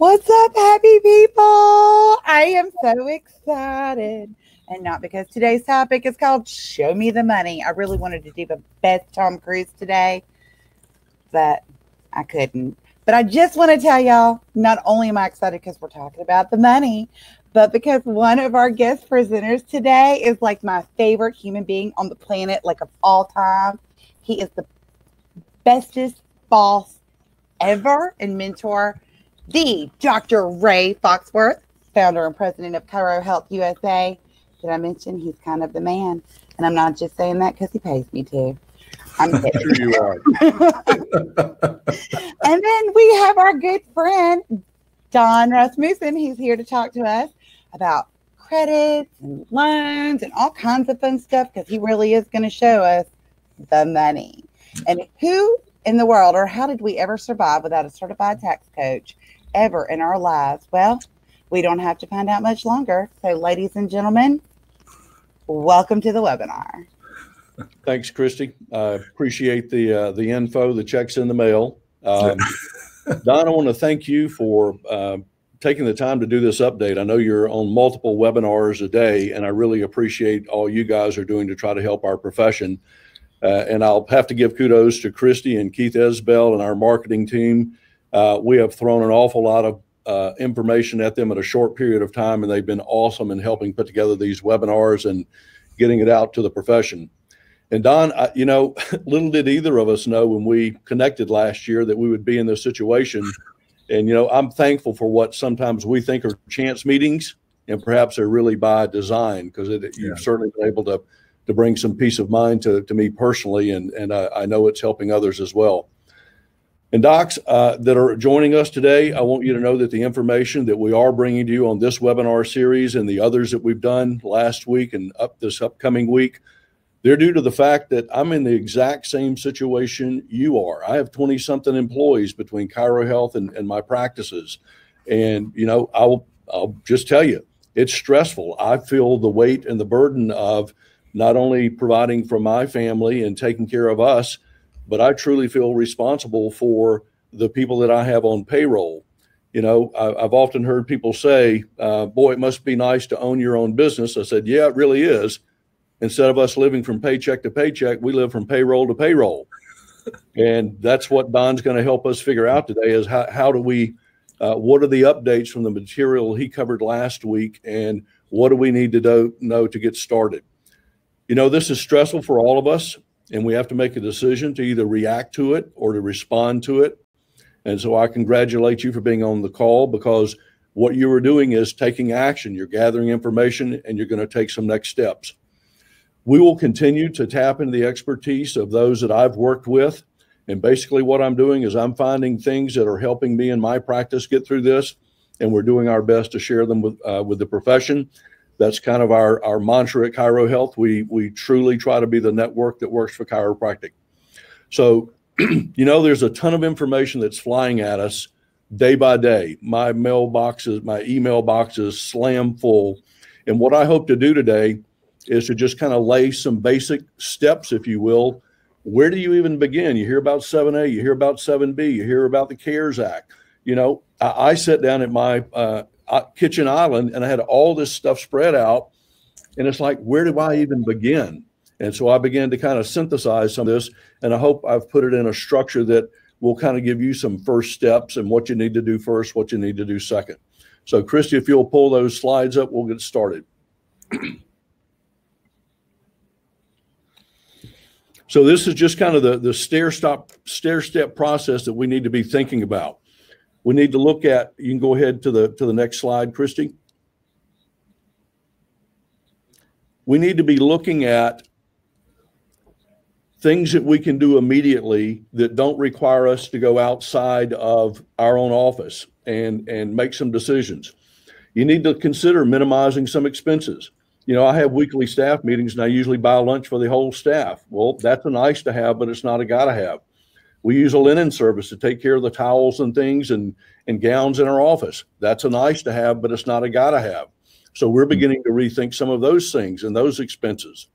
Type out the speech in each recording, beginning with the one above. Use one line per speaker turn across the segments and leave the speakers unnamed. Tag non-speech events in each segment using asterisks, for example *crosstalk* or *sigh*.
What's up, happy people? I am so excited. And not because today's topic is called Show Me the Money. I really wanted to do the best Tom Cruise today, but I couldn't. But I just want to tell y'all not only am I excited because we're talking about the money, but because one of our guest presenters today is like my favorite human being on the planet, like of all time. He is the bestest boss ever and mentor the Dr. Ray Foxworth, founder and president of Chiro Health USA. Did I mention he's kind of the man? And I'm not just saying that because he pays me to. I'm *laughs*
sure you are. *laughs*
and then we have our good friend, Don Rasmussen. He's here to talk to us about credits and loans and all kinds of fun stuff because he really is going to show us the money. And who in the world or how did we ever survive without a certified tax coach ever in our lives? Well, we don't have to find out much longer. So, ladies and gentlemen, welcome to the webinar.
Thanks, Christy. I appreciate the uh, the info. The checks in the mail. Um, *laughs* Don, I want to thank you for uh, taking the time to do this update. I know you're on multiple webinars a day, and I really appreciate all you guys are doing to try to help our profession. Uh, and I'll have to give kudos to Christy and Keith Esbell and our marketing team. Uh, we have thrown an awful lot of uh, information at them in a short period of time, and they've been awesome in helping put together these webinars and getting it out to the profession. And Don, I, you know, *laughs* little did either of us know when we connected last year that we would be in this situation. And you know, I'm thankful for what sometimes we think are chance meetings, and perhaps they're really by design because you've certainly been able to to bring some peace of mind to, to me personally, and and I, I know it's helping others as well. And docs uh, that are joining us today, I want you to know that the information that we are bringing to you on this webinar series and the others that we've done last week and up this upcoming week, they're due to the fact that I'm in the exact same situation you are. I have 20 something employees between Chiro Health and, and my practices. And, you know, I'll, I'll just tell you, it's stressful. I feel the weight and the burden of not only providing for my family and taking care of us, but I truly feel responsible for the people that I have on payroll. You know, I, have often heard people say, uh, boy, it must be nice to own your own business. I said, yeah, it really is. Instead of us living from paycheck to paycheck, we live from payroll to payroll. and that's what Don's going to help us figure out today is how, how do we, uh, what are the updates from the material he covered last week and what do we need to do, know to get started? You know, this is stressful for all of us and we have to make a decision to either react to it or to respond to it. And so I congratulate you for being on the call because what you are doing is taking action. You're gathering information and you're going to take some next steps. We will continue to tap into the expertise of those that I've worked with. And basically, what I'm doing is I'm finding things that are helping me in my practice get through this, and we're doing our best to share them with uh, with the profession that's kind of our, our mantra at Chiro Health. We, we truly try to be the network that works for chiropractic. So, *clears throat* you know, there's a ton of information that's flying at us day by day. My mailboxes, my email boxes slam full. And what I hope to do today is to just kind of lay some basic steps, if you will. Where do you even begin? You hear about 7A, you hear about 7B, you hear about the CARES Act. You know, I, I sit down at my uh, Uh, kitchen island and I had all this stuff spread out. And it's like, where do I even begin? And so I began to kind of synthesize some of this. And I hope I've put it in a structure that will kind of give you some first steps and what you need to do first, what you need to do second. So, Christy, if you'll pull those slides up, we'll get started. so this is just kind of the, the stair stop stair step process that we need to be thinking about we need to look at, you can go ahead to the, to the next slide, Christy. We need to be looking at things that we can do immediately that don't require us to go outside of our own office and, and make some decisions. You need to consider minimizing some expenses. You know, I have weekly staff meetings and I usually buy lunch for the whole staff. Well, that's a nice to have, but it's not a gotta have. We use a linen service to take care of the towels and things and, and gowns in our office. That's a nice to have, but it's not a gotta have. So we're hmm. beginning to rethink some of those things and those expenses.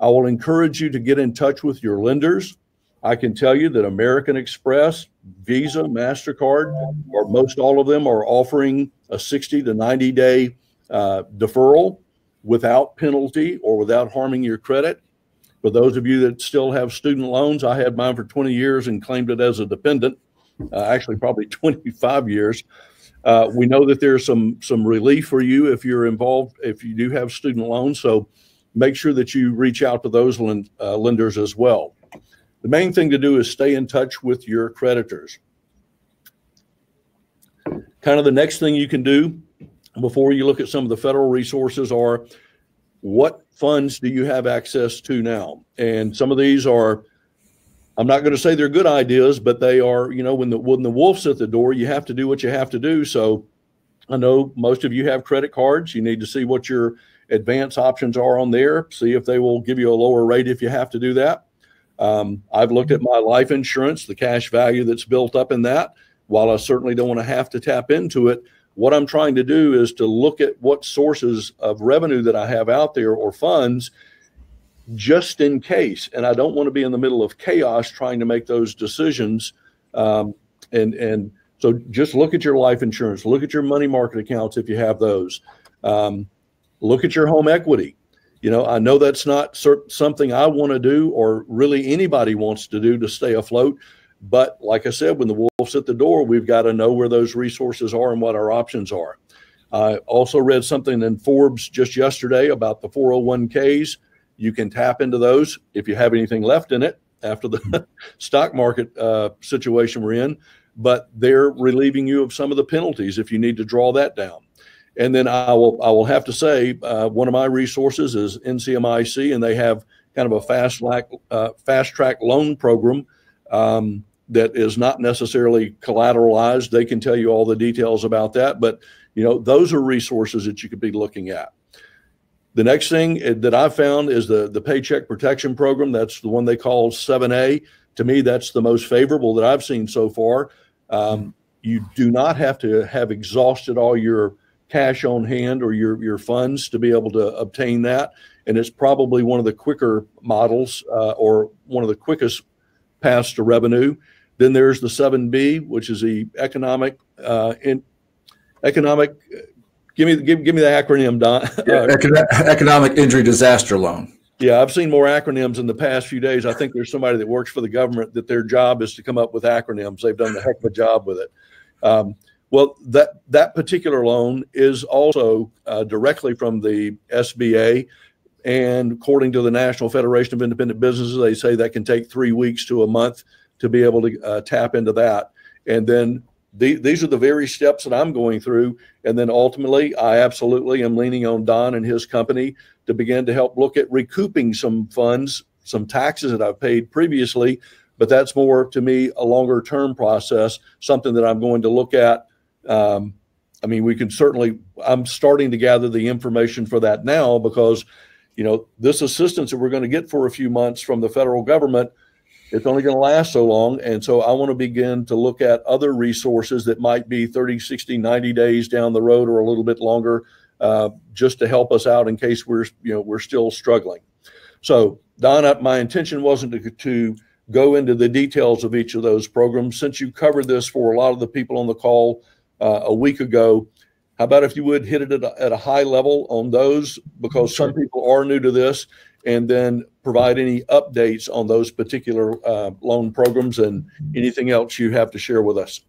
I will encourage you to get in touch with your lenders. I can tell you that American Express, Visa, MasterCard, or most all of them are offering a 60 to 90 day uh, deferral without penalty or without harming your credit. For those of you that still have student loans, I had mine for 20 years and claimed it as a dependent, uh, actually, probably *laughs* 25 years. Uh, we know that there's some some relief for you if you're involved if you do have student loans. So make sure that you reach out to those lend, uh, lenders as well. The main thing to do is stay in touch with your creditors. Kind of the next thing you can do before you look at some of the federal resources are what funds do you have access to now? And some of these are I'm not going to say they're good ideas, but they are, you know, when the when the wolf's at the door, you have to do what you have to do. So I know most of you have credit cards. You need to see what your advance options are on there, see if they will give you a lower rate if you have to do that. Um, I've looked at my life insurance, the cash value that's built up in that. While I certainly don't want to have to tap into it, what I'm trying to do is to look at what sources of revenue that I have out there or funds just in case. And I don't want to be in the middle of chaos trying to make those decisions. Um, and and so just look at your life insurance, look at your money market accounts if you have those. Um, look at your home equity. You know, I know that's not something I want to do or really anybody wants to do to stay afloat. But like I said, when the at the door, we've got to know where those resources are and what our options are. I also read something in Forbes just yesterday about the 401ks you can tap into those if you have anything left in it after the *laughs* stock market uh, situation we're in, but they're relieving you of some of the penalties if you need to draw that down. And then I will I will have to say uh, one of my resources is NCMIC, and they have kind of a fast track uh, fast track loan program um, that is not necessarily collateralized. They can tell you all the details about that, but you know those are resources that you could be looking at. The next thing eh, that I found is the, the Paycheck Protection Program. That's the one they call 7A. To me, that's the most favorable that I've seen so far. Um, you do not have to have exhausted all your cash on hand or your, your funds to be able to obtain that. And it's probably one of the quicker models uh, or one of the quickest paths to revenue. Then there's the 7B, which is the economic uh, in, economic Give me give, give me the acronym, Don.
Yeah, *laughs* economic injury disaster loan.
Yeah, I've seen more acronyms in the past few days. I think there's somebody that works for the government that their job is to come up with acronyms. They've done a heck of a job with it. Um, well, that that particular loan is also uh, directly from the SBA, and according to the National Federation of Independent Businesses, they say that can take three weeks to a month to be able to uh, tap into that. And then the, these are the very steps that I'm going through. And then ultimately, I absolutely am leaning on Don and his company to begin to help look at recouping some funds, some taxes that I've paid previously. But that's more to me a longer term process, something that I'm going to look at. Um, I mean, we can certainly, I'm starting to gather the information for that now because, you know, this assistance that we're going to get for a few months from the federal government it's only going to last so long. And so I want to begin to look at other resources that might be 30, 60, 90 days down the road or a little bit longer uh, just to help us out in case we're, you know, we're still struggling. So Don, my intention wasn't to, to go into the details of each of those programs. Since you covered this for a lot of the people on the call uh, a week ago, how about if you would hit it at a, at a high level on those? Because sure. some people are new to this and then provide any updates on those particular uh, loan programs and anything else you have to share with us.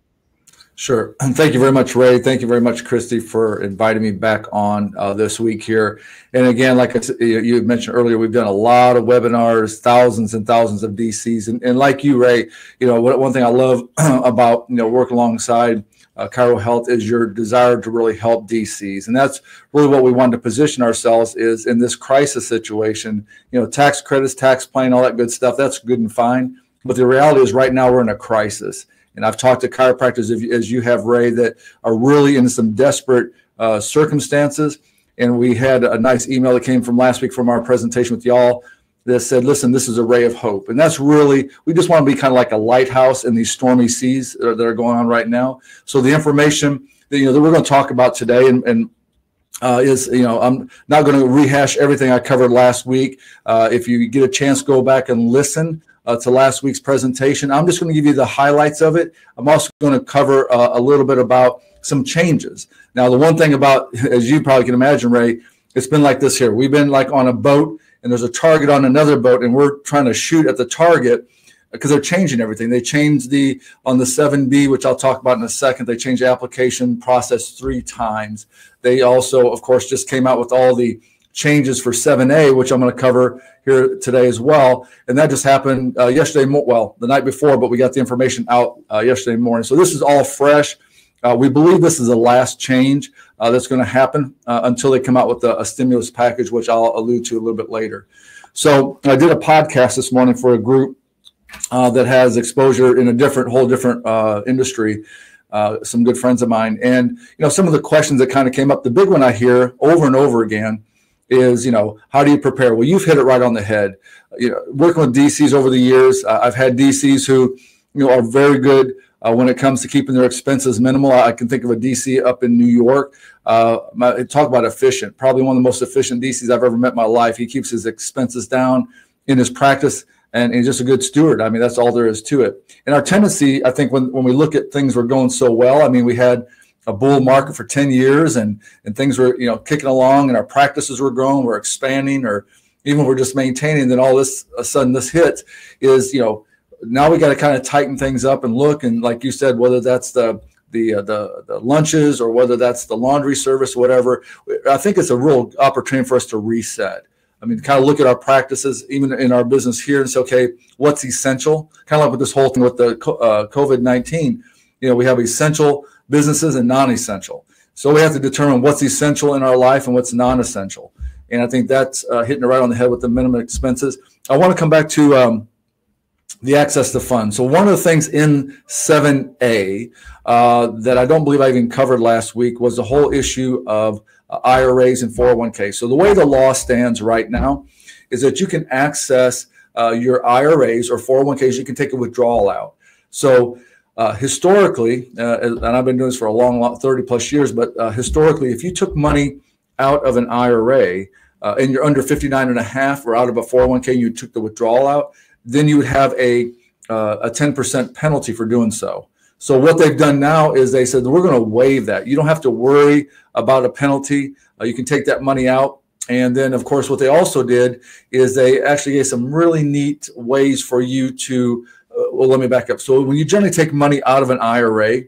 Sure. And thank you very much, Ray. Thank you very much, Christy, for inviting me back on uh, this week here. And again, like I said, you mentioned earlier, we've done a lot of webinars, thousands and thousands of DCs. And, and like you, Ray, you know, one thing I love *clears throat* about, you know, work alongside uh, Chiro Health is your desire to really help DCs, and that's really what we want to position ourselves is in this crisis situation. You know, tax credits, tax plan, all that good stuff. That's good and fine, but the reality is right now we're in a crisis. And I've talked to chiropractors, as you have, Ray, that are really in some desperate uh, circumstances. And we had a nice email that came from last week from our presentation with y'all that said, listen, this is a ray of hope. And that's really, we just want to be kind of like a lighthouse in these stormy seas that are, going on right now. So the information that, you know, that we're going to talk about today and, and uh, is you know I'm not going to rehash everything I covered last week. Uh, if you get a chance, go back and listen uh, to last week's presentation. I'm just going to give you the highlights of it. I'm also going to cover uh, a little bit about some changes. Now, the one thing about, *laughs* as you probably can imagine, Ray, it's been like this here. We've been like on a boat and there's a target on another boat and we're trying to shoot at the target because they're changing everything. They changed the on the 7B, which I'll talk about in a second. They changed the application process three times. They also, of course, just came out with all the changes for 7A, which I'm going to cover here today as well. And that just happened uh, yesterday, well, the night before, but we got the information out uh, yesterday morning. So this is all fresh. Uh, we believe this is the last change uh, that's going to happen uh, until they come out with a, a, stimulus package, which I'll allude to a little bit later. So I did a podcast this morning for a group uh, that has exposure in a different, whole different industry. some good friends of mine, and you know some of the questions that kind of came up. The big one I hear over and over again is you know how do you prepare well you've hit it right on the head you know working with dcs over the years uh, i've had dcs who you know are very good uh, when it comes to keeping their expenses minimal i can think of a dc up in new york. Uh, my, talk about efficient probably one of the most efficient dcs i've ever met in my life. He keeps his expenses down in his practice and he's just a good steward. I mean that's all there is to it. And our tendency i think when, when we look at things were going so well i mean we had a bull market for 10 years and and things were you know kicking along and our practices were growing we're expanding or even we're just maintaining then all this a sudden this hit is you know now we got to kind of tighten things up and look and like you said whether that's the the, uh, the the lunches or whether that's the laundry service whatever i think it's a real opportunity for us to reset i mean kind of look at our practices even in our business here and say okay what's essential kind of like with this whole thing with the uh, covid-19 you know we have essential businesses and non-essential. So we have to determine what's essential in our life and what's non-essential. And I think that's uh, hitting it right on the head with the minimum expenses. I want to come back to um, the access to funds. So one of the things in 7A uh, that I don't believe I even covered last week was the whole issue of uh, IRAs and 401k. So the way the law stands right now is that you can access uh, your IRAs or 401ks. You can take a withdrawal out. So uh, historically, uh, and I've been doing this for a long, long 30 plus years, but uh, historically, if you took money out of an IRA and you're under 59 and a half or out of a 401k, and you took the withdrawal out, then you would have a, uh, a 10% penalty for doing so. So what they've done now is they said, we're going to waive that. You don't have to worry about a penalty. Uh, you can take that money out. And then, of course, what they also did is they actually gave some really neat ways for you to uh, well, let me back up. So when you generally take money out of an IRA,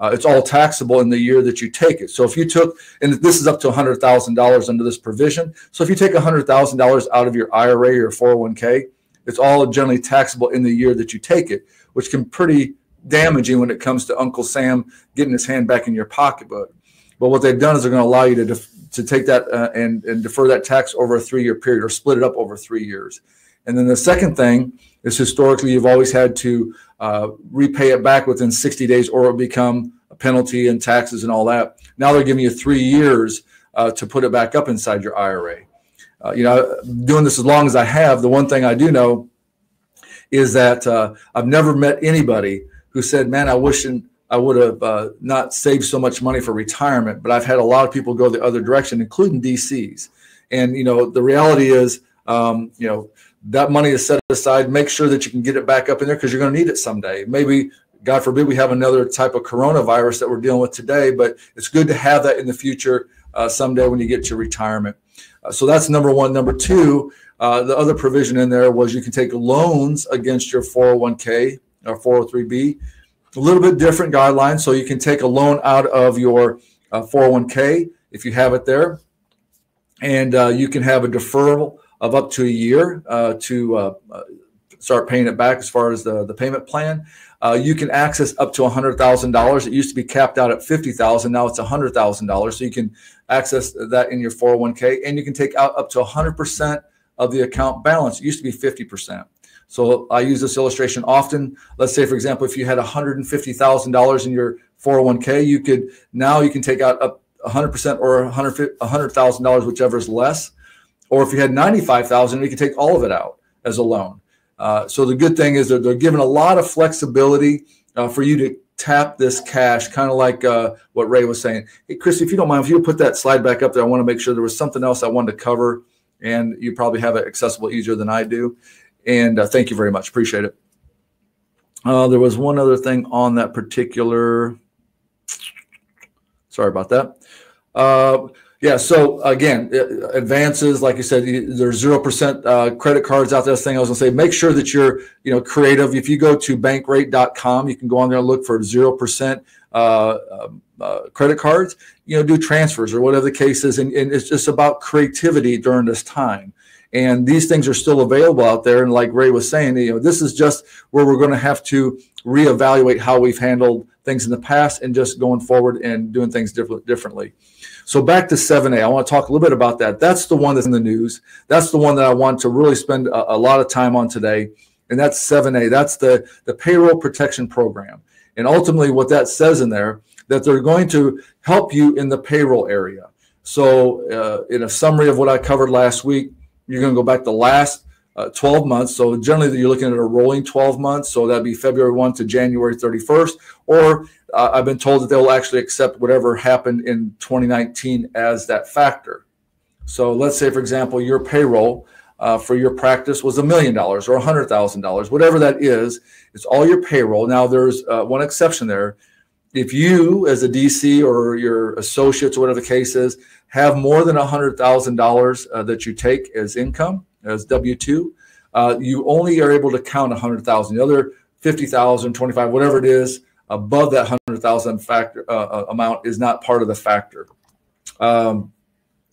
uh, it's all taxable in the year that you take it. So if you took, and this is up to $100,000 under this provision. So if you take $100,000 out of your IRA or 401k, it's all generally taxable in the year that you take it, which can pretty damaging when it comes to Uncle Sam getting his hand back in your pocketbook. But what they've done is they're going to allow you to def- to take that uh, and, and defer that tax over a three year period or split it up over three years. And then the second thing is historically you've always had to uh, repay it back within 60 days or it become a penalty and taxes and all that. Now they're giving you three years uh, to put it back up inside your IRA. Uh, you know, doing this as long as I have, the one thing I do know is that uh, I've never met anybody who said, "Man, I wish I would have uh, not saved so much money for retirement." But I've had a lot of people go the other direction, including DCs. And you know, the reality is, um, you know, that money is set aside. Make sure that you can get it back up in there because you're going to need it someday. Maybe, God forbid, we have another type of coronavirus that we're dealing with today, but it's good to have that in the future uh, someday when you get to retirement. Uh, so that's number one. Number two, uh, the other provision in there was you can take loans against your 401k or 403b. A little bit different guidelines. So you can take a loan out of your 401k uh, if you have it there, and you can have a deferral of up to a year to start paying it back as far as the, the payment plan. Uh, you can access up to $100,000. It used to be capped out at 50,000. Now it's $100,000. So you can access that in your 401k and you can take out up to 100% of the account balance. It used to be 50%. So I use this illustration often. Let's say, for example, if you had $150,000 in your 401k, you could now you can take out up 100% or $100,000, whichever is less. Or if you had 95,000, you could take all of it out as a loan. Uh, so the good thing is that they're giving a lot of flexibility uh, for you to tap this cash, kind of like uh, what Ray was saying. Hey, Chris, if you don't mind, if you put that slide back up there, I want to make sure there was something else I wanted to cover, and you probably have it accessible easier than I do. And uh, thank you very much. Appreciate it. Uh, there was one other thing on that particular. Sorry about that. Uh, yeah. So again, uh, advances, like you said, there's zero percent uh, credit cards out there. This thing I was gonna say, make sure that you're, you know, creative. If you go to bankrate.com, you can go on there and look for zero percent uh, um, uh, credit cards. You know, do transfers or whatever the case is, and, and it's just about creativity during this time. And these things are still available out there. And like Ray was saying, you know, this is just where we're going to have to reevaluate how we've handled things in the past and just going forward and doing things different, differently. So back to 7A, I want to talk a little bit about that. That's the one that's in the news. That's the one that I want to really spend a, a lot of time on today. And that's 7A. That's the, the payroll protection program. And ultimately what that says in there, that they're going to help you in the payroll area. So uh, in a summary of what I covered last week, you're going to go back the last uh, 12 months. So generally, you're looking at a rolling 12 months. So that'd be February 1 to January 31st. Or uh, I've been told that they'll actually accept whatever happened in 2019 as that factor. So let's say, for example, your payroll uh, for your practice was a million dollars or a hundred thousand dollars, whatever that is. It's all your payroll. Now, there's uh, one exception there. If you, as a DC or your associates or whatever the case is, have more than a $100,000 uh, that you take as income, as W 2, uh, you only are able to count a 100,000. The other 50,000, 25, whatever it is, above that 100,000 factor uh, uh, amount is not part of the factor. Um,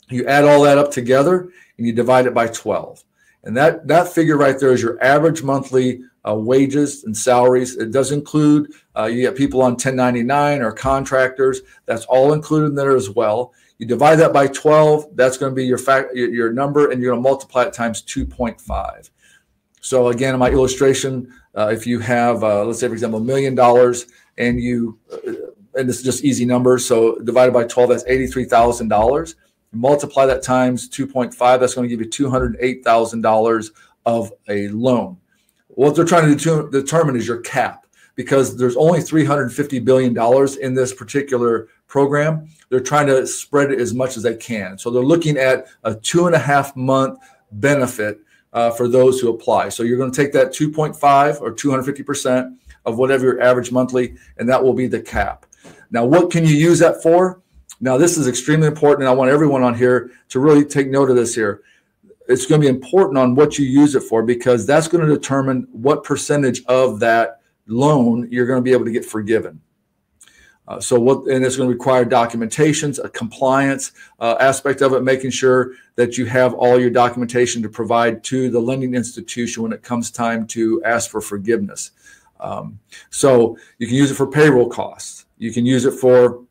you add all that up together and you divide it by 12. And that, that figure right there is your average monthly uh, wages and salaries. It does include, uh, you get people on 1099 or contractors. That's all included in there as well. You divide that by 12, that's going to be your fact, your number, and you're going to multiply it times 2.5. So again, in my illustration, uh, if you have, uh, let's say, for example, a million dollars, and you, uh, and this is just easy numbers, so divided by 12, that's $83,000. Multiply that times 2.5, that's going to give you $208,000 of a loan. What they're trying to determine is your cap because there's only $350 billion in this particular program. They're trying to spread it as much as they can. So they're looking at a two and a half month benefit uh, for those who apply. So you're going to take that 2.5 or 250% of whatever your average monthly, and that will be the cap. Now, what can you use that for? Now, this is extremely important, and I want everyone on here to really take note of this here. It's going to be important on what you use it for because that's going to determine what percentage of that loan you're going to be able to get forgiven. Uh, so what, and it's going to require documentations, a compliance uh, aspect of it, making sure that you have all your documentation to provide to the lending institution when it comes time to ask for forgiveness. Um, so you can use it for payroll costs. You can use it for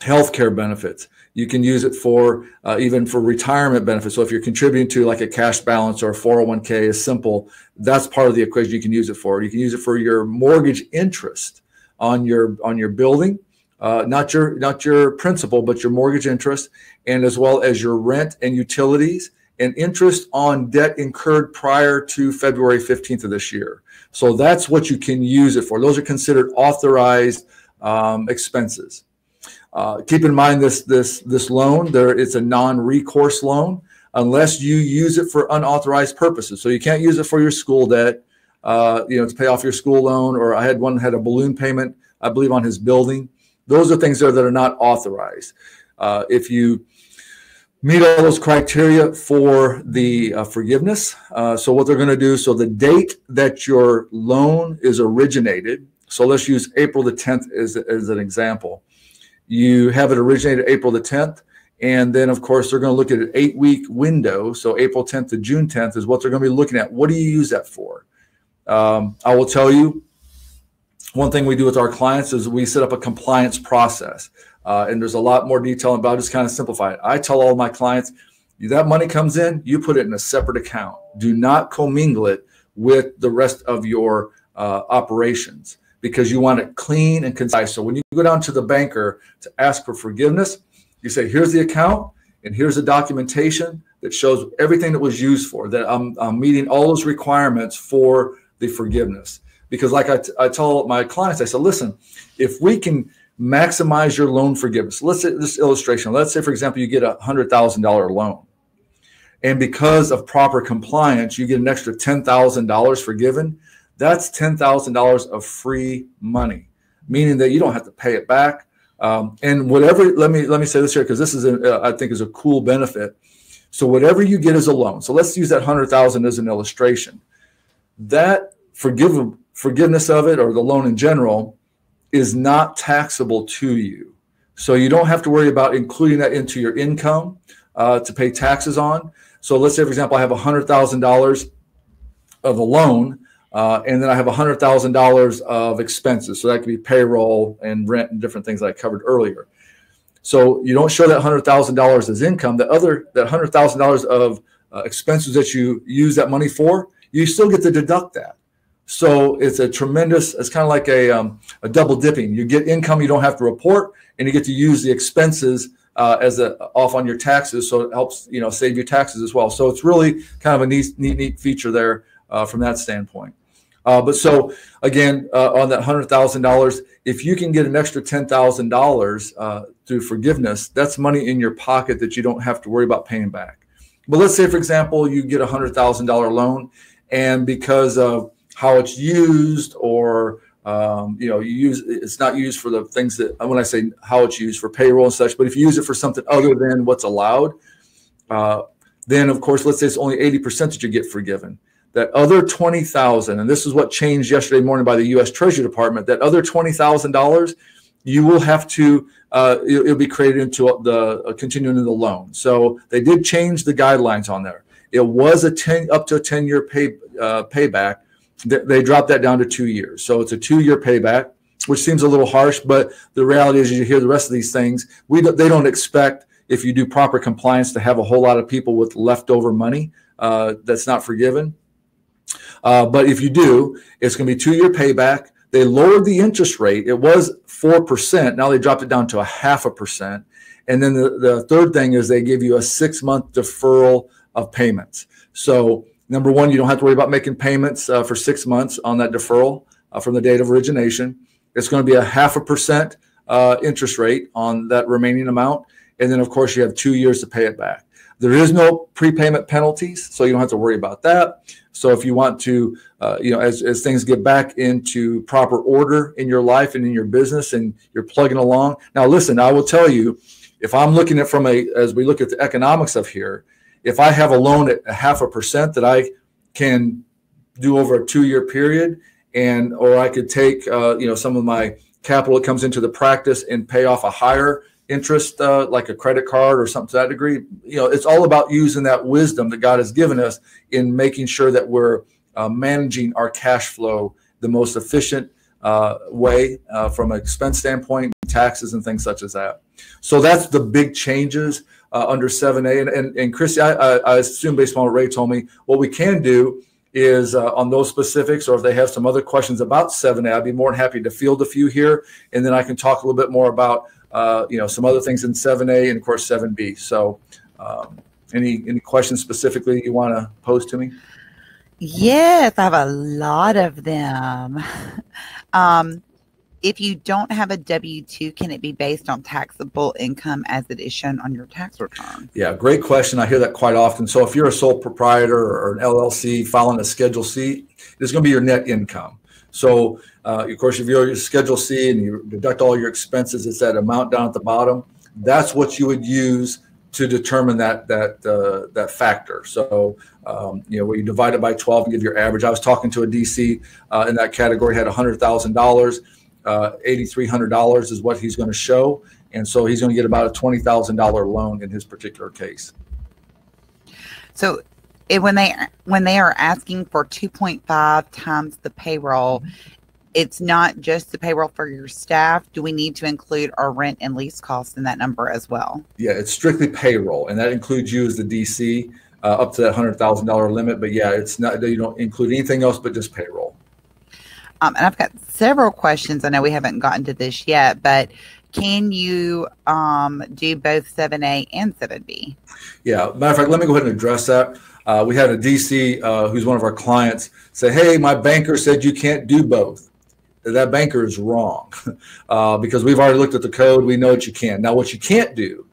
healthcare benefits. You can use it for uh, even for retirement benefits. So if you're contributing to like a cash balance or a 401k is simple, that's part of the equation you can use it for. You can use it for your mortgage interest on your on your building uh, not your not your principal, but your mortgage interest, and as well as your rent and utilities and interest on debt incurred prior to February 15th of this year. So that's what you can use it for. Those are considered authorized um, expenses. Uh, keep in mind this this this loan there it's a non-recourse loan unless you use it for unauthorized purposes. So you can't use it for your school debt, uh, you know, to pay off your school loan. Or I had one had a balloon payment, I believe, on his building. Those are things there that are not authorized. Uh, if you meet all those criteria for the uh, forgiveness, uh, so what they're going to do, so the date that your loan is originated, so let's use April the 10th as, as an example. You have it originated April the 10th, and then, of course, they're going to look at an eight week window. So, April 10th to June 10th is what they're going to be looking at. What do you use that for? Um, I will tell you one thing we do with our clients is we set up a compliance process. Uh, and there's a lot more detail about it. Just kind of simplify it. I tell all my clients, that money comes in, you put it in a separate account. Do not commingle it with the rest of your uh, operations because you want it clean and concise. So when you go down to the banker to ask for forgiveness, you say, here's the account and here's the documentation that shows everything that was used for, that I'm, I'm meeting all those requirements for the forgiveness because like I, t- I tell my clients, I said, listen, if we can maximize your loan forgiveness, let's say this illustration, let's say, for example, you get a hundred thousand dollar loan And because of proper compliance, you get an extra $10,000 forgiven. That's $10,000 of free money, meaning that you don't have to pay it back. Um, and whatever, let me let me say this here because this is, a, I think, is a cool benefit. So whatever you get as a loan. So let's use that hundred thousand as an illustration. That forgive, forgiveness of it or the loan in general is not taxable to you. So you don't have to worry about including that into your income uh, to pay taxes on. So let's say, for example, I have $100,000 of a loan, uh, and then I have $100,000 of expenses. So that could be payroll and rent and different things that I covered earlier. So you don't show that $100,000 as income. The other, that $100,000 of uh, expenses that you use that money for, you still get to deduct that. So it's a tremendous, it's kind of like a, um, a double dipping. You get income you don't have to report, and you get to use the expenses uh, as a off on your taxes. So it helps, you know, save your taxes as well. So it's really kind of a neat, neat, neat feature there uh, from that standpoint. Uh, but so again, uh, on that hundred thousand dollars, if you can get an extra ten thousand uh, dollars through forgiveness, that's money in your pocket that you don't have to worry about paying back. But let's say, for example, you get a hundred thousand dollar loan, and because of how it's used or um, you know you use it's not used for the things that when i say how it's used for payroll and such but if you use it for something other than what's allowed uh, then of course let's say it's only 80% that you get forgiven. That other 20000 and this is what changed yesterday morning by the us treasury department that other $20000 you will have to uh, it, will be created into the uh, continuing in the loan. So they did change the guidelines on there. It was a 10 up to a 10 year pay uh, payback they dropped that down to two years. So it's a two year payback, which seems a little harsh, but the reality is, you hear the rest of these things, we they don't expect if you do proper compliance to have a whole lot of people with leftover money uh, that's not forgiven. Uh, but if you do, it's going to be two year payback. They lowered the interest rate. It was 4%. Now they dropped it down to a half a percent. And then the, the third thing is they give you a six month deferral of payments. So Number one, you don't have to worry about making payments uh, for six months on that deferral uh, from the date of origination. It's going to be a half a percent uh, interest rate on that remaining amount. And then, of course, you have two years to pay it back. There is no prepayment penalties, so you don't have to worry about that. So if you want to, uh, you know, as, as things get back into proper order in your life and in your business and you're plugging along. Now, listen, I will tell you, if I'm looking at from a, as we look at the economics of here, if I have a loan at a half a percent that I can do over a two year period, and or I could take uh, you know some of my capital that comes into the practice and pay off a higher interest uh, like a credit card or something to that degree. You know, it's all about using that wisdom that God has given us in making sure that we're uh, managing our cash flow the most efficient uh, way uh, from an expense standpoint, taxes and things such as that. So that's the big changes uh, under 7A. And, and, and Christy, I, I, assume based on what Ray told me, what we can do is uh, on those specifics, or if they have some other questions about 7A, I'd be more than happy to field a few here. And then I can talk a little bit more about, uh, you know, some other things in 7A and of course 7B. So um, any, any questions specifically you want to pose to me?
Yes, I have a lot of them. *laughs* um, if you don't have a W 2, can it be based on taxable income as it is shown on your tax return?
Yeah, great question. I hear that quite often. So, if you're a sole proprietor or an LLC filing a Schedule C, it's going to be your net income. So, uh, of course, if you're your Schedule C and you deduct all your expenses, it's that amount down at the bottom. That's what you would use to determine that that uh, that factor. So um, you know, where you divide it by 12 and give your average. I was talking to a DC uh, in that category had $100,000 uh, $8,300 is what he's going to show. And so he's going to get about a $20,000 loan in his particular case.
So it, when they when they are asking for 2.5 times the payroll, it's not just the payroll for your staff. Do we need to include our rent and lease costs in that number as well?
Yeah, it's strictly payroll, and that includes you as the DC uh, up to that hundred thousand dollar limit. But yeah, it's not you don't include anything else but just payroll.
Um, and I've got several questions. I know we haven't gotten to this yet, but can you um, do both 7A and 7B?
Yeah, matter of fact, let me go ahead and address that. Uh, we had a DC uh, who's one of our clients say, Hey, my banker said you can't do both. That banker is wrong *laughs* uh, because we've already looked at the code. We know what you can. Now, what you can't do,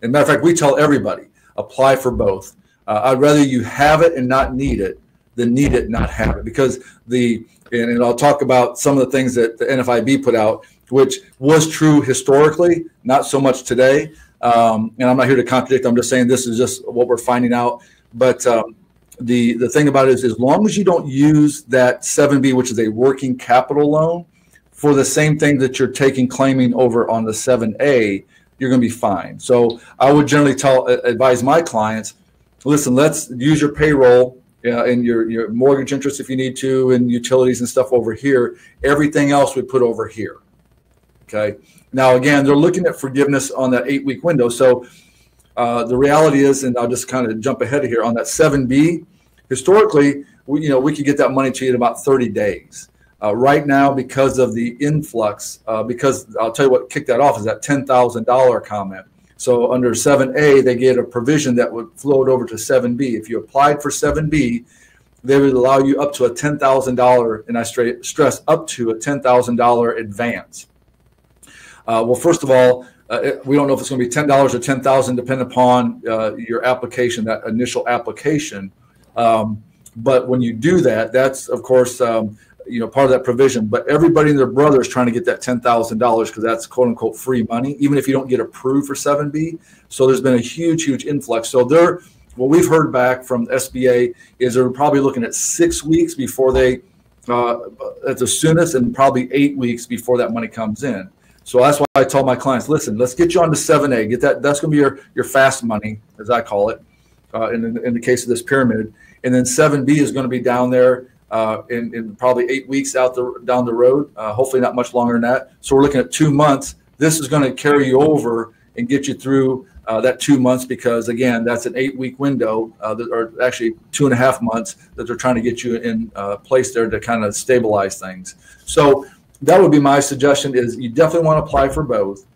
and matter of fact, we tell everybody apply for both. Uh, I'd rather you have it and not need it than need it not have it because the and, and I'll talk about some of the things that the NFIB put out, which was true historically, not so much today. Um, and I'm not here to contradict. I'm just saying this is just what we're finding out. But um, the the thing about it is, as long as you don't use that 7B, which is a working capital loan, for the same thing that you're taking claiming over on the 7A, you're going to be fine. So I would generally tell advise my clients, listen, let's use your payroll uh, and your your mortgage interest if you need to, and utilities and stuff over here. Everything else we put over here. Okay. Now again, they're looking at forgiveness on that eight week window. So uh, the reality is, and I'll just kind of jump ahead of here on that 7B. Historically, we, you know, we could get that money to you in about 30 days. Uh, right now, because of the influx, uh, because I'll tell you what kicked that off is that $10,000 comment. So under 7A, they get a provision that would float over to 7B. If you applied for 7B, they would allow you up to a $10,000, and I stress up to a $10,000 advance. Uh, well, first of all, uh, we don't know if it's going to be ten dollars or ten thousand, depending upon uh, your application, that initial application. Um, but when you do that, that's of course um, you know part of that provision. But everybody and their brother is trying to get that ten thousand dollars because that's quote unquote free money, even if you don't get approved for seven B. So there's been a huge, huge influx. So they're what we've heard back from SBA is they're probably looking at six weeks before they, uh, at the soonest, and probably eight weeks before that money comes in. So that's why I told my clients, listen, let's get you on to 7A. Get that. That's going to be your, your fast money, as I call it, uh, in, in the case of this pyramid. And then 7B is going to be down there uh, in, in probably eight weeks out the down the road. Uh, hopefully not much longer than that. So we're looking at two months. This is going to carry you over and get you through uh, that two months because again, that's an eight week window, uh, that, or actually two and a half months that they're trying to get you in uh, place there to kind of stabilize things. So that would be my suggestion is you definitely want to apply for both.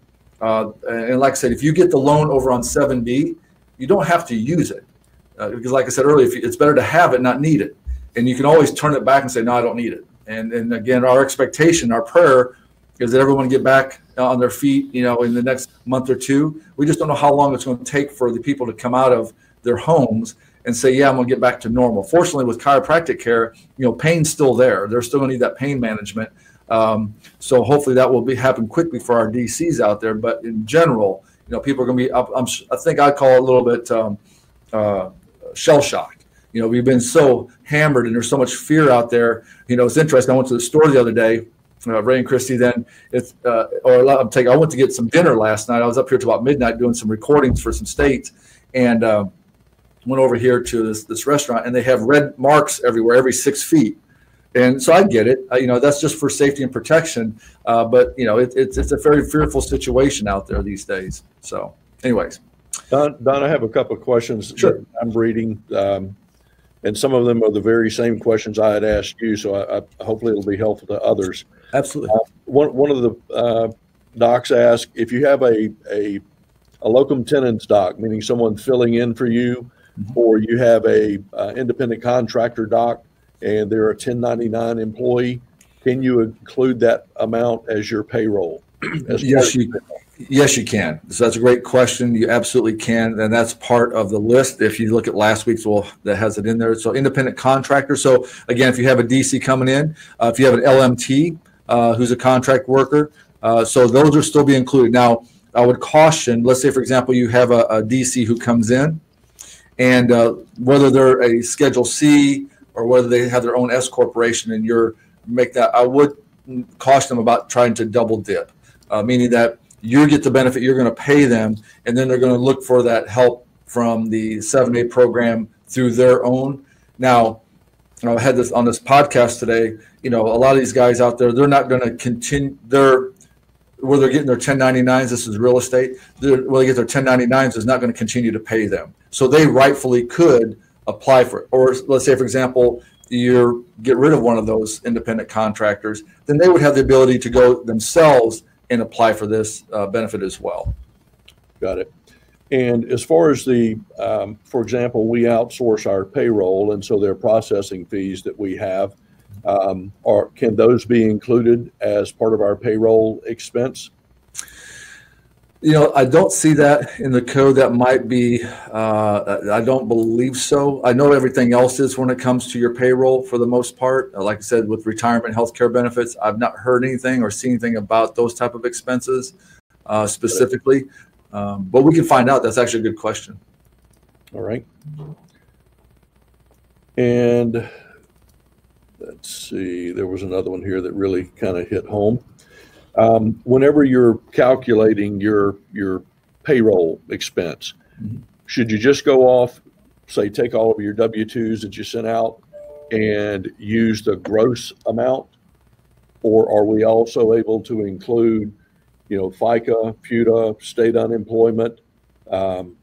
Uh, and like I said, if you get the loan over on 7B, you don't have to use it. Because like I said earlier, you, it's better to have it, not need it. And you can always turn it back and say, no, I don't need it. And, and again, our expectation, our prayer is that everyone get back on their feet, you know, in the next month or two. We just don't know how long it's going to take for the people to come out of their homes and say, yeah, I'm going to get back to normal. Fortunately, with chiropractic care, you know, pain's still there. They're still going to need that pain management. Um, so hopefully that will be happen quickly for our DCs out there. But in general, you know, people are going to be. I'm, i think I call it a little bit um, uh, shell shock. You know, we've been so hammered, and there's so much fear out there. You know, it's interesting. I went to the store the other day. Uh, Ray and Christy. Then it's uh, or I'm taking. I went to get some dinner last night. I was up here till about midnight doing some recordings for some states, and uh, went over here to this this restaurant, and they have red marks everywhere, every six feet and so I get it. Uh, you know, that's just for safety and protection. Uh, but you know, it, it's it's a very fearful situation out there these days. So, anyways,
Don, Don I have a couple of questions.
Sure.
I'm reading, um, and some of them are the very same questions I had asked you. So, I, I hopefully it'll be helpful to others.
Absolutely.
Uh, one one of the uh, docs asked if you have a a a locum tenens doc, meaning someone filling in for you, mm-hmm. or you have a uh, independent contractor doc and they're a 1099 employee, can you include that amount as your payroll? *clears throat*
As yes, you, yes, you can. So that's a great question. You absolutely can, and that's part of the list. If you look at last week's, well, that has it in there. So independent contractor. So again, if you have a DC coming in, uh, if you have an LMT uh, who's a contract worker, uh, so those are still be included. Now, I would caution. Let's say, for example, you have a, a DC who comes in, and uh, whether they're a Schedule C or whether they have their own S corporation and you're make that, I would caution them about trying to double dip, uh, meaning that you get the benefit, you're going to pay them, and then they're going to look for that help from the 7A program through their own. Now, you know, I had this on this podcast today. You know, a lot of these guys out there, they're not going to continue. They're where they're getting their 1099s. This is real estate. Where they get their 1099s is not going to continue to pay them. So they rightfully could apply for it. Or let's say, for example, you get rid of one of those independent contractors, then they would have the ability to go themselves and apply for this uh, benefit as well.
Got it. And as far as the, um, for example, we outsource our payroll, and so there are processing fees that we have. Um, or can those be included as part of our payroll expense?
You know, I don't see that in the code. That might be, uh, I don't believe so. I know everything else is when it comes to your payroll for the most part. Like I said, with retirement health care benefits, I've not heard anything or seen anything about those type of expenses uh, specifically. Um, but we can find out. That's actually a good question.
All right. And let's see, there was another one here that really kind of hit home. Um, whenever you're calculating your your payroll expense, mm-hmm. should you just go off, say, take all of your W twos that you sent out and use the gross amount, or are we also able to include, you know, FICA, FUTA, state unemployment? Um,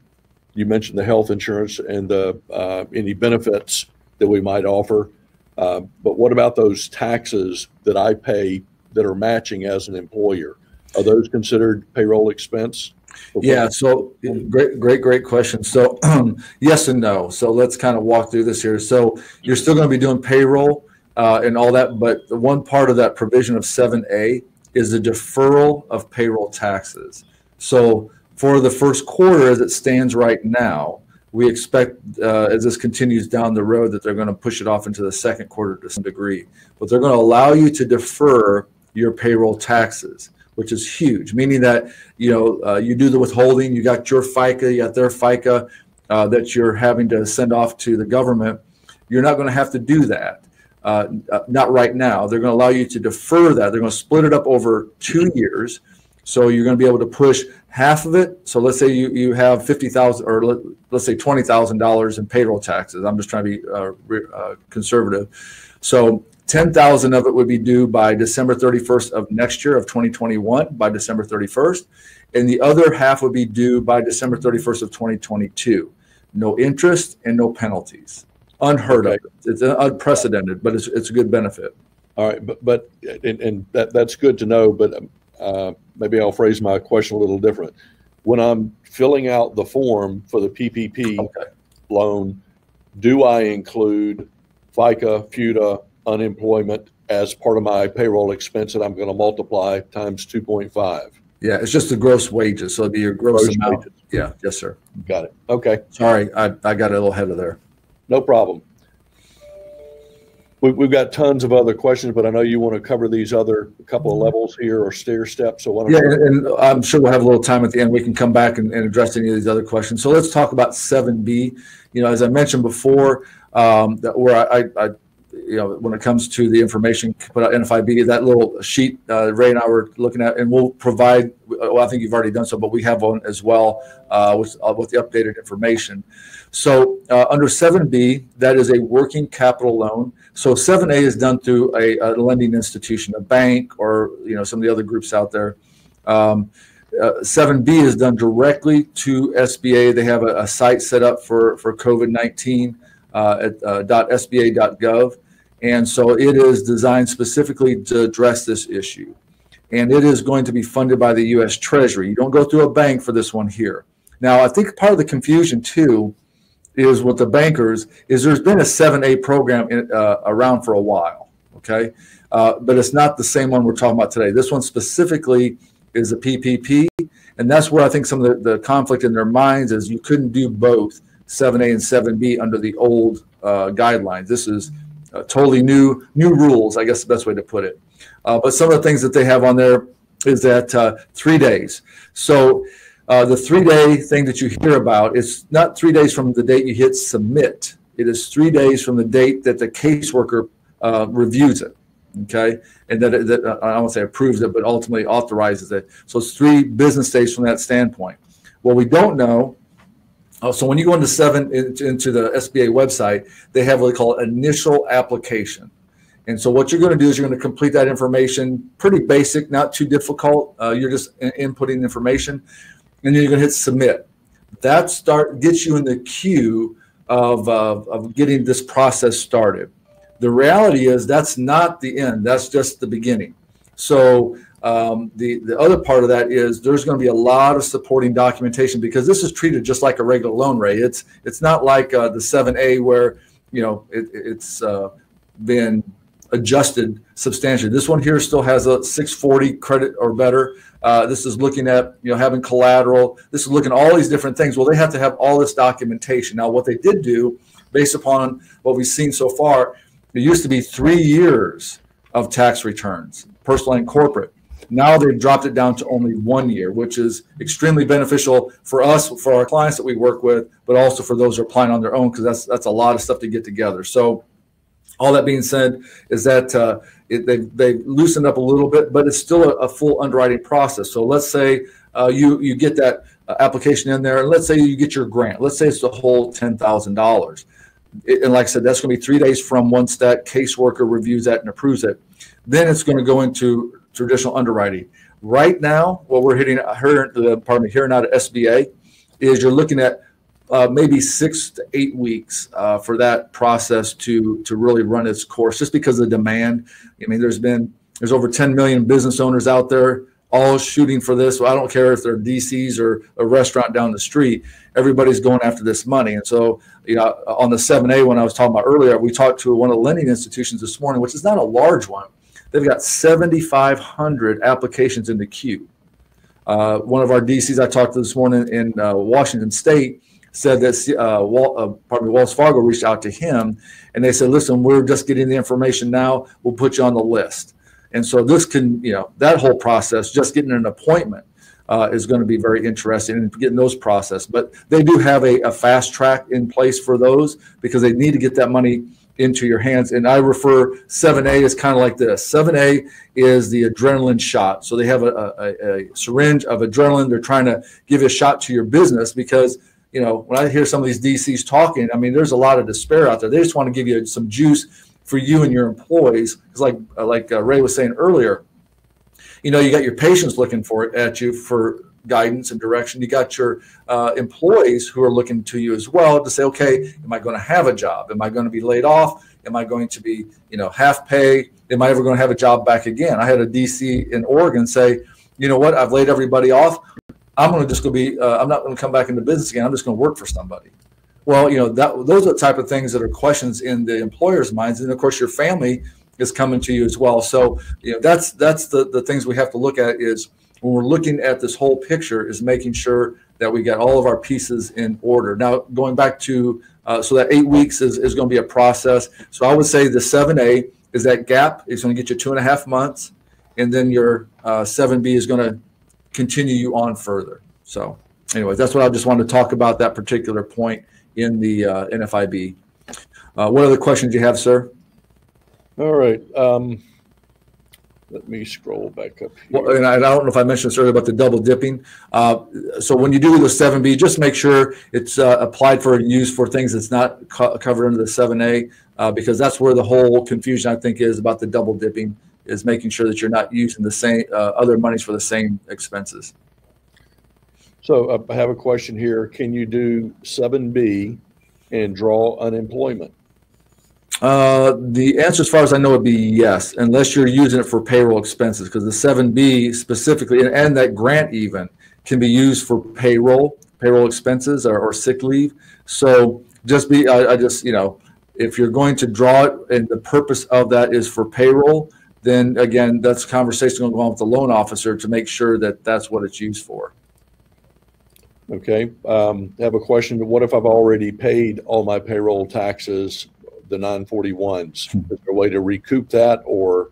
you mentioned the health insurance and the uh, any benefits that we might offer. Uh, but what about those taxes that I pay that are matching as an employer? Are those considered payroll expense?
Yeah, so great, great, great question. So, um, *clears throat* yes and no. So, let's kind of walk through this here. So, you're still going to be doing payroll uh, and all that, but one part of that provision of 7A is the deferral of payroll taxes. So, for the first quarter as it stands right now, we expect uh, as this continues down the road that they're going to push it off into the second quarter to some degree. But they're going to allow you to defer your payroll taxes, which is huge, meaning that you know uh, you do the withholding, you got your FICA, you got their FICA uh, that you're having to send off to the government. You're not going to have to do that. Uh, uh, not right now. They're going to allow you to defer that. They're going to split it up over two years. So you're going to be able to push half of it. So let's say you, you have 50,000 or let, us say $20,000 in payroll taxes. I'm just trying to be uh, uh, conservative. So 10,000 of it would be due by December 31st of next year of 2021 by December 31st. And the other half would be due by December 31st of 2022. No interest and no penalties. Unheard okay. of. It's unprecedented, but it's, it's a good benefit.
All right, but but and, and that that's good to know. But uh, maybe I'll phrase my question a little different. When I'm filling out the form for the PPP okay. loan, do I include FICA, FUTA, unemployment as part of my payroll expense that I'm going to multiply times 2.5?
Yeah, it's just the gross wages. So it'd be your gross, gross amount. Wages. Yeah, yes, sir.
Got it. Okay.
Sorry, I, I got a little ahead of there.
No problem. We, we've got tons of other questions, but I know you want to cover these other couple of levels here or stair steps. So why
don't yeah, and, and I'm sure we'll have a little time at the end. We can come back and, and address any of these other questions. So let's talk about 7B. You know, as I mentioned before, um, that where I, I you know, when it comes to the information put out NFIB, that little sheet uh, Ray and I were looking at, and we'll provide. Well, I think you've already done so, but we have one as well uh, with uh, with the updated information. So uh, under 7B, that is a working capital loan. So 7A is done through a, a, lending institution, a bank, or you know some of the other groups out there. Um, uh, 7B is done directly to SBA. They have a, a site set up for for COVID 19 uh, at uh, .sba.gov, and so it is designed specifically to address this issue. And it is going to be funded by the U.S. Treasury. You don't go through a bank for this one here. Now, I think part of the confusion too is with the bankers is there's been a 7A program in, uh, around for a while, okay? Uh, but it's not the same one we're talking about today. This one specifically is a PPP, and that's where I think some of the, the conflict in their minds is you couldn't do both 7A and 7B under the old uh, guidelines. This is uh, totally new new rules, I guess the best way to put it. Uh, but some of the things that they have on there is that uh, three days. So uh, the three day thing that you hear about is not three days from the date you hit submit. It is three days from the date that the caseworker uh, reviews it. Okay. And that, that uh, I won't say approves it, but ultimately authorizes it. So it's three business days from that standpoint. What we don't know Oh, so when you go into seven into the SBA website, they have what they call initial application. And so what you're going to do is you're going to complete that information, pretty basic, not too difficult. Uh, you're just inputting information and then you're going to hit submit. That start gets you in the queue of, uh, of getting this process started. The reality is that's not the end. That's just the beginning. So um, the the other part of that is there's going to be a lot of supporting documentation because this is treated just like a regular loan rate. It's it's not like uh, the 7A where you know it, it's uh, been adjusted substantially. This one here still has a 640 credit or better. Uh, this is looking at you know having collateral. This is looking at all these different things. Well, they have to have all this documentation. Now, what they did do, based upon what we've seen so far, it used to be three years of tax returns, personal and corporate. Now they've dropped it down to only one year, which is extremely beneficial for us, for our clients that we work with, but also for those who are applying on their own because that's that's a lot of stuff to get together. So all that being said, is that uh, it, they've, they've loosened up a little bit, but it's still a, a full underwriting process. So let's say uh, you you get that uh, application in there, and let's say you get your grant. Let's say it's the whole ten thousand dollars, and like I said, that's going to be three days from once that caseworker reviews that and approves it. Then it's going to go into traditional underwriting. Right now, what we're hitting, heard, pardon me, hearing out of SBA is you're looking at uh, maybe six to eight weeks uh, for that process to to really run its course, just because of the demand. I mean, there's been there's over 10 million business owners out there all shooting for this. I don't care if they're DCs or a restaurant down the street. Everybody's going after this money. And so, you know, on the 7A, when I was talking about earlier, we talked to one of the lending institutions this morning, which is not a large one. They've got 7,500 applications in the queue. Uh, one of our DCs I talked to this morning in uh, Washington State said that uh, Wall, uh, pardon me, Wells Fargo reached out to him and they said, listen, we're just getting the information now. We'll put you on the list. And so this can, you know, that whole process, just getting an appointment uh, is going to be very interesting and getting those processed. But they do have a, a fast track in place for those because they need to get that money into your hands. And I refer 7A is kind of like this 7A is the adrenaline shot. So they have a, a, a, syringe of adrenaline. They're trying to give a shot to your business because you know, when I hear some of these DCs talking, I mean, there's a lot of despair out there. They just want to give you some juice for you and your employees. Because, like like uh, Ray was saying earlier, you know, you got your patients looking for it at you for guidance and direction. You got your uh, employees who are looking to you as well to say, okay, am I going to have a job? Am I going to be laid off? Am I going to be, you know, half pay? Am I ever going to have a job back again? I had a DC in Oregon say, you know what, I've laid everybody off. I'm going to just go be, uh, I'm not going to come back into business again. I'm just going to work for somebody. Well, you know, that those are the type of things that are questions in the employer's minds. And of course, your family is coming to you as well. So, you know, that's, that's the, the things we have to look at is when we're looking at this whole picture is making sure that we got all of our pieces in order. Now, going back to, uh, so that eight weeks is, is going to be a process. So I would say the 7A is that gap is going to get you two and a half months. And then your uh, 7B is going to continue you on further. So, anyways, that's what I just wanted to talk about that particular point in the uh, NFIB. Uh, what other questions you have, sir?
All right. Um, let me scroll back up.
Here. Well, and I, don't know if I mentioned this earlier about the double dipping. Uh, so when you do the 7B, just make sure it's uh, applied for and used for things that's not co- covered under the 7A, uh, because that's where the whole confusion I think is about the double dipping is making sure that you're not using the same uh, other monies for the same expenses.
So uh, I have a question here. Can you do 7B and draw unemployment?
Uh, the answer, as far as I know, would be yes, unless you're using it for payroll expenses, because the 7B specifically, and, and, that grant even, can be used for payroll, payroll expenses, or, or sick leave. So just be, I, I, just, you know, if you're going to draw it, and the purpose of that is for payroll, then again, that's a conversation going to go on with the loan officer to make sure that that's what it's used for.
Okay. Um, I have a question. What if I've already paid all my payroll taxes, the 941s? Hmm. Is there a way to recoup that or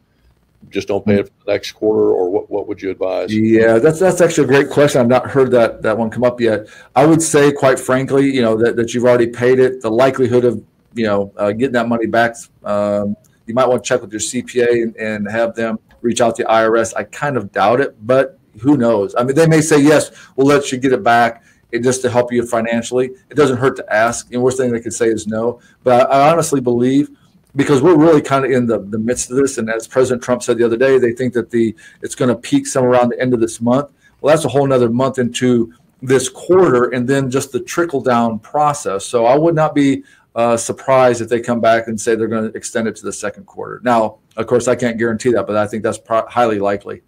just don't pay it for the next quarter or what, what would you advise?
Yeah, that's that's actually a great question. I've not heard that that one come up yet. I would say, quite frankly, you know, that, that you've already paid it, the likelihood of, you know, uh, getting that money back um, you might want to check with your CPA and, and have them reach out to the IRS. I kind of doubt it, but who knows? I mean, they may say, yes, we'll let you get it back it, just to help you financially. It doesn't hurt to ask. And worst thing they could say is no. But I, honestly believe because we're really kind of in the, the midst of this. And as President Trump said the other day, they think that the it's going to peak somewhere around the end of this month. Well, that's a whole nother month into this quarter and then just the trickle down process. So I would not be uh, surprised if they come back and say they're going to extend it to the second quarter. Now, of course, I can't guarantee that, but I think that's pro- highly likely.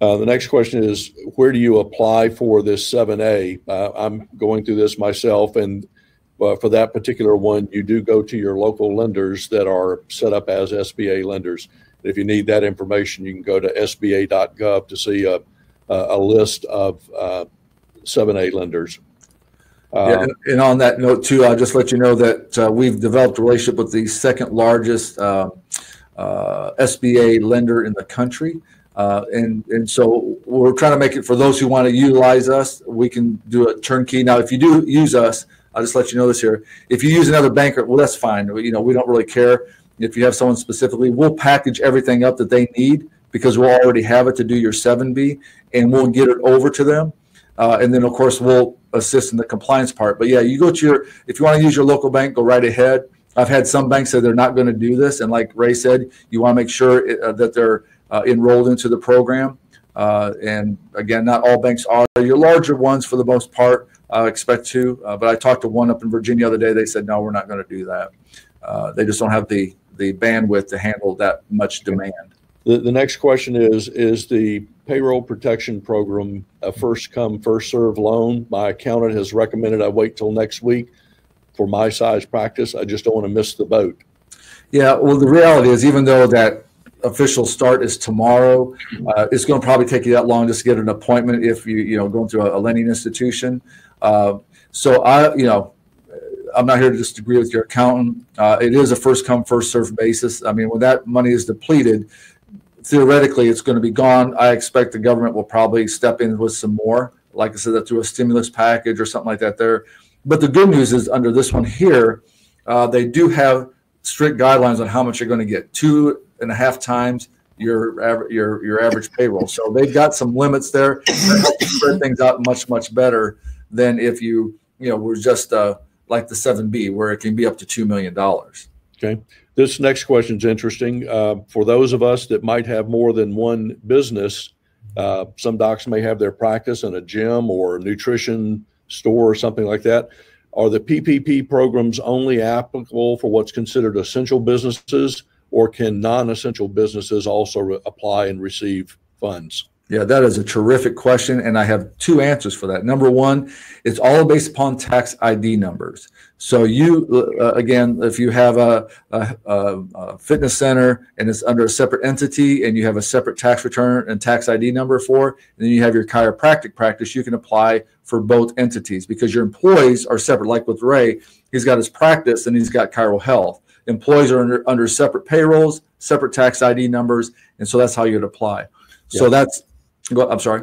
Uh, the next question is where do you apply for this 7A? Uh, I'm going through this myself, and uh, for that particular one, you do go to your local lenders that are set up as SBA lenders. If you need that information, you can go to sba.gov to see a, a, list of uh, 7A lenders.
Yeah,
Uh,
and- and on that note too, I'll just let you know that uh, we've developed a relationship with the second largest uh, uh, SBA lender in the country. Uh, And, and so we're trying to make it for those who want to utilize us, we can do a turnkey. Now, if you do use us, I'll just let you know this here. If you use another banker, well, that's fine. You know, we don't really care. If you have someone specifically, we'll package everything up that they need because we'll already have it to do your 7B and we'll get it over to them. Uh, and then, of course, we'll assist in the compliance part. But yeah, you go to your, if you want to use your local bank, go right ahead. I've had some banks say they're not going to do this. And like Ray said, you want to make sure uh, that they're enrolled into the program. Uh, and again, not all banks are. Your larger ones, for the most part, uh, expect to. Uh, but I talked to one up in Virginia the other day. They said, no, we're not going to do that. Uh, they just don't have the, the bandwidth to handle that much demand.
The, the next question is, is the payroll protection program a first come, first serve loan? My accountant has recommended I wait till next week for my size practice. I just don't want to miss the boat.
Yeah, well, the reality is, even though that official start is tomorrow, uh, it's going to probably take you that long just to get an appointment if you, you know, going through a, a lending institution. Uh, so I, you know, I'm not here to disagree with your accountant. Uh, it is a first come, first serve basis. I mean, when that money is depleted, theoretically, it's going to be gone. I expect the government will probably step in with some more, like I said, that through a stimulus package or something like that there. But the good news is under this one here, uh, they do have strict guidelines on how much you're going to get two and a half times your your your average payroll. So they've got some limits there. Helps spread things out much much better than if you you know were just uh, like the seven B where it can be up to two million dollars.
Okay. This next question is interesting. Uh, for those of us that might have more than one business, uh, some docs may have their practice in a gym or nutrition store or something like that. Are the PPP programs only applicable for what's considered essential businesses, or can non-essential businesses also re- apply and receive funds?
Yeah, that is a terrific question, and I have two answers for that. Number one, it's all based upon tax ID numbers. So you, uh, again, if you have a, a, a, fitness center and it's under a separate entity, and you have a separate tax return and tax ID number for, and then you have your chiropractic practice, you can apply for both entities because your employees are separate. Like with Ray, he's got his practice and he's got Chiro Health. Employees are under, under separate payrolls, separate tax ID numbers, and so that's how you'd apply. So
Yeah.
that's Go, I'm sorry.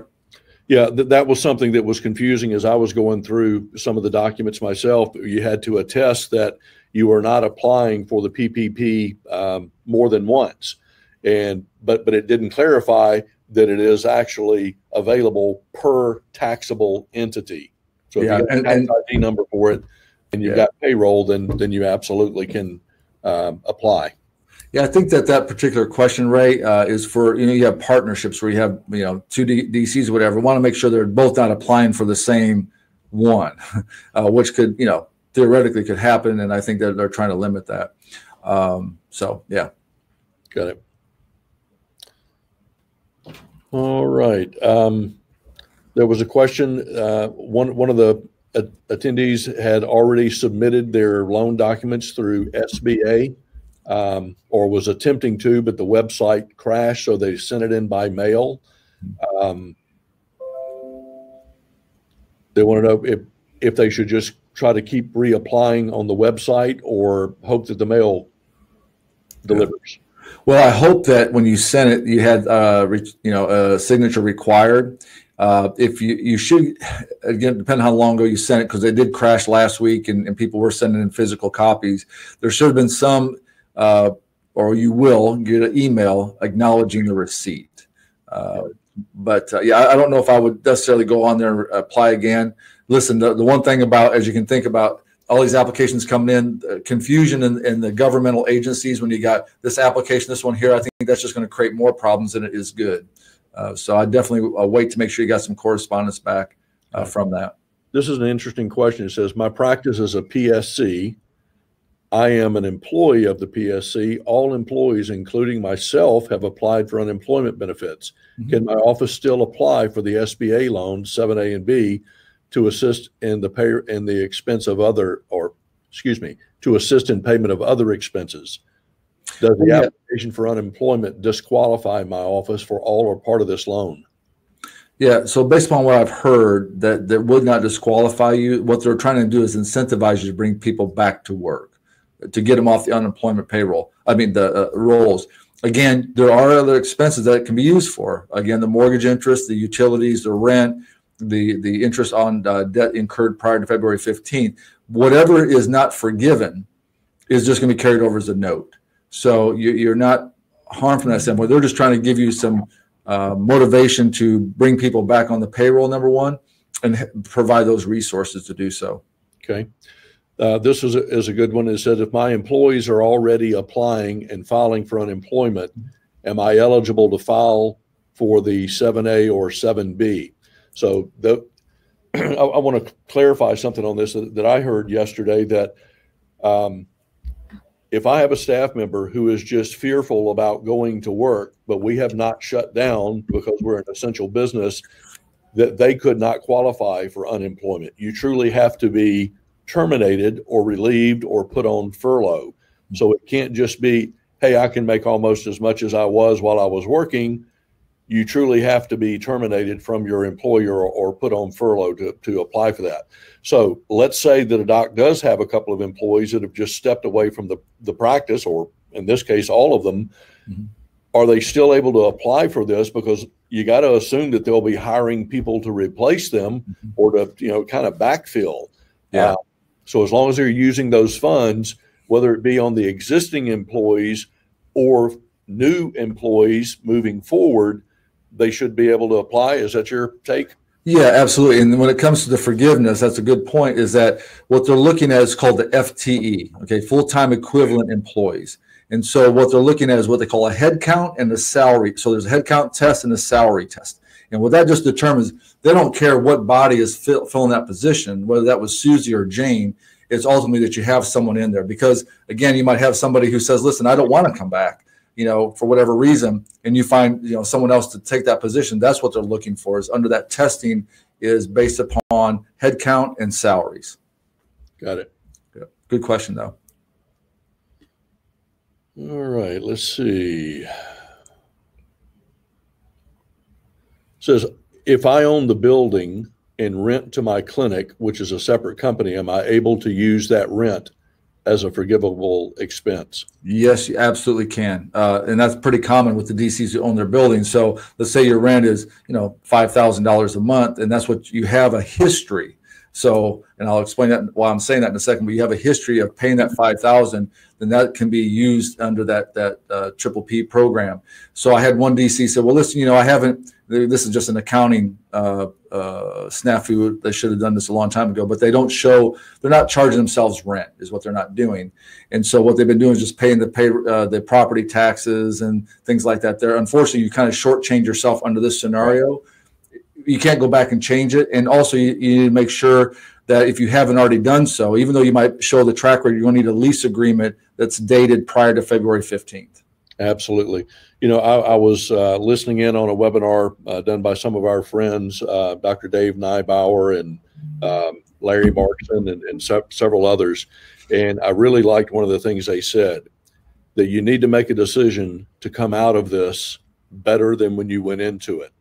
Yeah, th- that was something that was confusing as I was going through some of the documents myself. You had to attest that you were not applying for the PPP um, more than once, and but but it didn't clarify that it is actually available per taxable entity. So if
Yeah,
you got a
and-
tax ID number for it, and you've
Yeah.
got payroll, then then you absolutely can um, apply.
Yeah, I think that that particular question, Ray, uh, is for you know you have partnerships where you have you know two D- DCs, or whatever. Want to make sure they're both not applying for the same one, *laughs* uh, which could you know theoretically could happen, and I think that they're trying to limit that. Um, so yeah,
Got it. All right. Um, there was a question. Uh, one one of the a- attendees had already submitted their loan documents through SBA, um, or was attempting to, but the website crashed, so they sent it in by mail. Um, they want to know if if they should just try to keep reapplying on the website or hope that the mail delivers.
Well, I hope that when you sent it, you had uh, you know a signature required. Uh, if you you should again depending how long ago you sent it because they did crash last week and, and people were sending in physical copies. There should have been some, uh, or you will get an email acknowledging the receipt. Uh, but uh, yeah, I, I don't know if I would necessarily go on there and apply again. Listen, the, the one thing about as you can think about all these applications coming in, uh, confusion in, in the governmental agencies when you got this application, this one here, I think that's just going to create more problems than it is good. Uh, so I definitely uh, wait to make sure you got some correspondence back uh, from that.
This is an interesting question. It says, My practice is a PSC. I am an employee of the PSC. All employees, including myself, have applied for unemployment benefits.
Mhm.
Can my office still apply for the SBA loan, 7A and B, to assist in the pay in the expense of other or excuse me, to assist in payment of other expenses. Does the application for unemployment disqualify my office for all or part of this loan?
Yeah, so based upon what I've heard, that that would not disqualify you. What they're trying to do is incentivize you to bring people back to work, to get them off the unemployment payroll. I mean the uh, rolls. Again, there are other expenses that it can be used for. Again, the mortgage interest, the utilities, the rent, the the interest on uh, debt incurred prior to February fifteenth. Whatever is not forgiven is just going to be carried over as a note. So you, you're not harmed from that standpoint. They're just trying to give you some uh, motivation to bring people back on the payroll, number one, and provide those resources to do so.
Okay. Uh, this is a, is a good one. It says if my employees are already applying and filing for unemployment, am I eligible to file for the 7A or 7B? So the, *clears throat* I, I want to clarify something on this that, that I heard yesterday that um, if I have a staff member who is just fearful about going to work, but we have not shut down because we're an essential business, that they could not qualify for unemployment. You truly have to be terminated or relieved or put on furlough. So it can't just be, hey, I can make almost as much as I was while I was working. You truly have to be terminated from your employer or, or put on furlough to, to apply for that. So let's say that a doc does have a couple of employees that have just stepped away from the, the practice, or in this case, all of them.
Mhm.
Are they still able to apply for this? Because you got to assume that they'll be hiring people to replace them
Mhm.
or to, you know, kind of backfill.
Yeah.
Uh, so as long as they're using those funds, whether it be on the existing employees or new employees moving forward, they should be able to apply. Is that your take?
Yeah, absolutely. And when it comes to the forgiveness, that's a good point. Is that what they're looking at is called the FTE, okay, full-time equivalent employees. And so what they're looking at is what they call a head count and a salary. So there's a head count test and a salary test. And what that just determines, they don't care what body is fill, filling that position, whether that was Susie or Jane. It's ultimately that you have someone in there because again, you might have somebody who says, "Listen, I don't want to come back," you know, for whatever reason, and you find you know someone else to take that position. That's what they're looking for. Is under that testing is based upon headcount and salaries.
Got it.
Good question though.
All right, let's see. Says if I own the building and rent to my clinic, which is a separate company, am I able to use that rent as a forgivable expense?
Yes, you absolutely can, uh, and that's pretty common with the DCs who own their buildings. So let's say your rent is, you know, five thousand dollars a month, and that's what you have a history. So, and I'll explain that why I'm saying that in a second. But you have a history of paying that five thousand, then that can be used under that that uh, triple P program. So I had one DC said, "Well, listen, you know, I haven't. This is just an accounting uh, uh, snafu. They should have done this a long time ago, but they don't show. They're not charging themselves rent, is what they're not doing. And so what they've been doing is just paying the pay uh, the property taxes and things like that. There, unfortunately, you kind of shortchange yourself under this scenario. You can't go back and change it, and also you, you need to make sure that if you haven't already done so, even though you might show the track record, you're going to need a lease agreement that's dated prior to February 15th.
Absolutely. You know, I, I was uh, listening in on a webinar uh, done by some of our friends, uh, Dr. Dave Nybauer and um, Larry Markson and, and se- several others. And I really liked one of the things they said that you need to make a decision to come out of this better than when you went into it.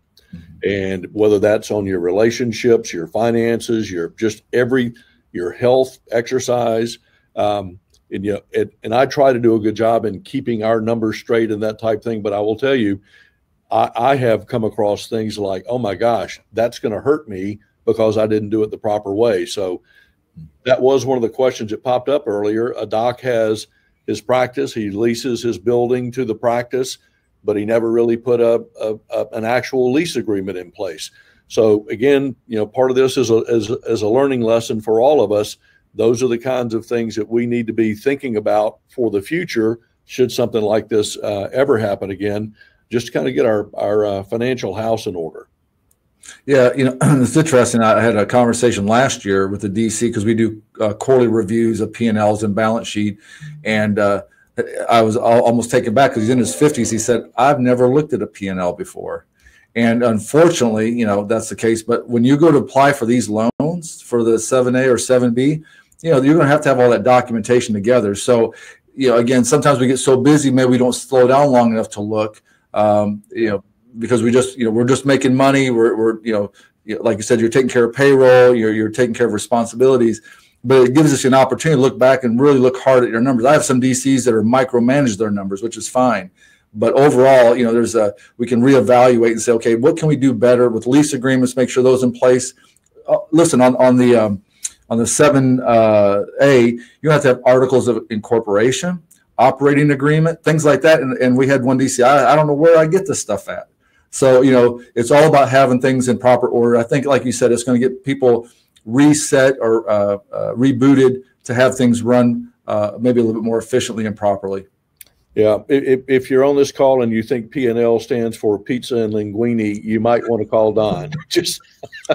And whether that's on your relationships, your finances, your just every, your health, exercise, um, and you know, and, and I try to do a good job in keeping our numbers straight and that type thing. But I will tell you, I, I have come across things like, oh my gosh, that's going to hurt me because I didn't do it the proper way. So that was one of the questions that popped up earlier. A doc has his practice, he leases his building to the practice, but he never really put a, a, a an actual lease agreement in place. So again, you know, part of this is a, is, is a learning lesson for all of us those are the kinds of things that we need to be thinking about for the future should something like this uh, ever happen again just to kind of get our, our uh, financial house in order
Yeah, you know, *clears throat* it's interesting. I had a conversation last year with the DC because we do uh, quarterly reviews of P&Ls and balance sheet. And uh, I was almost taken back because he's in his 50s. He said, I've never looked at a P&L before. And unfortunately, you know, that's the case. But when you go to apply for these loans for the 7A or 7B, you know, you're going to have to have all that documentation together. So, you know, again, sometimes we get so busy, maybe we don't slow down long enough to look, um, you know, because we just, you know, we're just making money. We're, we're you know, like you said, you're taking care of payroll, you're, you're taking care of responsibilities, but it gives us an opportunity to look back and really look hard at your numbers. I have some DCs that are micromanage their numbers, which is fine. But overall, you know, there's a, we can reevaluate and say, okay, what can we do better with lease agreements, make sure those in place. Uh, listen, on, on the, um, on the 7A, you have to have articles of incorporation, operating agreement, things like that. And, and we had one DC. I, I don't know where I get this stuff at. So, you know, it's all about having things in proper order. I think, like you said, it's going to get people reset or uh, uh, rebooted to have things run uh, maybe a little bit more efficiently and properly.
Yeah, if, if you're on this call and you think P and L stands for pizza and linguine, you might want to call Don. *laughs* Just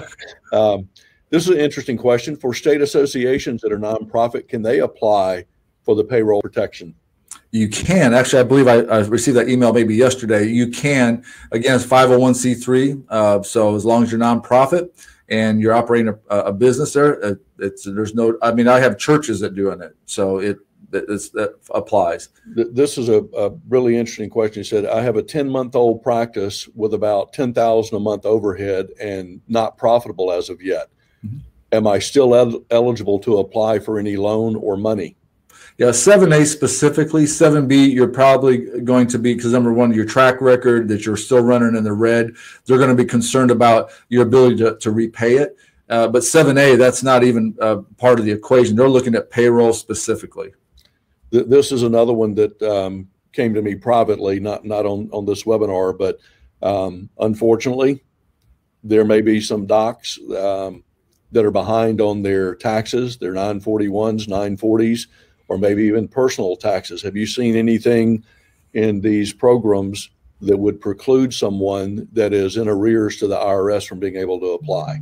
*laughs* um, this is an interesting question for state associations that are nonprofit. Can they apply for the payroll protection?
You can actually. I believe I, I received that email maybe yesterday. You can again. It's 501c3. Uh, so as long as you're nonprofit and you're operating a, a business there, uh, it's there's no. I mean, I have churches that doing it, so it that applies.
This is a, a, really interesting question. He said, I have a 10 month old practice with about 10,000 a month overhead and not profitable as of yet. Mm-hmm. Am I still el- eligible to apply for any loan or money?
Yeah, 7A specifically. 7B, you're probably going to be, because number one, your track record that you're still running in the red, they're going to be concerned about your ability to, to repay it. Uh, but 7A, that's not even uh, part of the equation. They're looking at payroll specifically.
This is another one that um, came to me privately, not not on on this webinar, but um, unfortunately, there may be some docs um, that are behind on their taxes, their 941s, 940s, or maybe even personal taxes. Have you seen anything in these programs that would preclude someone that is in arrears to the IRS from being able to apply?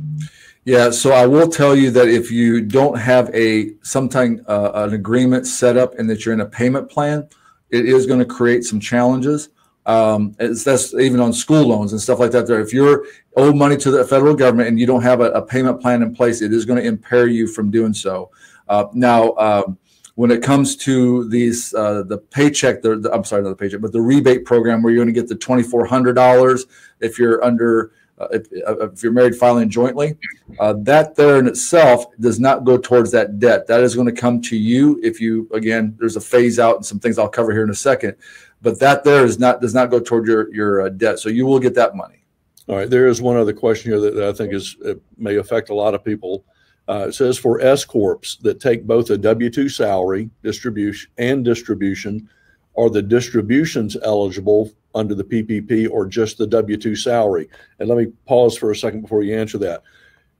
Yeah, so I will tell you that if you don't have a sometime uh, an agreement set up and that you're in a payment plan, it is going to create some challenges. Um, that's even on school loans and stuff like that. There, if you're owe money to the federal government and you don't have a, a payment plan in place, it is going to impair you from doing so. Uh, now, um, when it comes to these, uh, the paycheck, the, the, I'm sorry, not the paycheck, but the rebate program where you're going to get the $2,400 if you're under, uh, if, uh, if, you're married filing jointly, uh, that there in itself does not go towards that debt. That is going to come to you if you, again, there's a phase out and some things I'll cover here in a second, but that there is not, does not go toward your, your uh, debt. So you will get that money.
All right. There is one other question here that, that I think is may affect a lot of people. Uh, it says for S corps that take both a W two salary distribution and distribution, are the distributions eligible under the PPP or just the W two salary? And let me pause for a second before you answer that.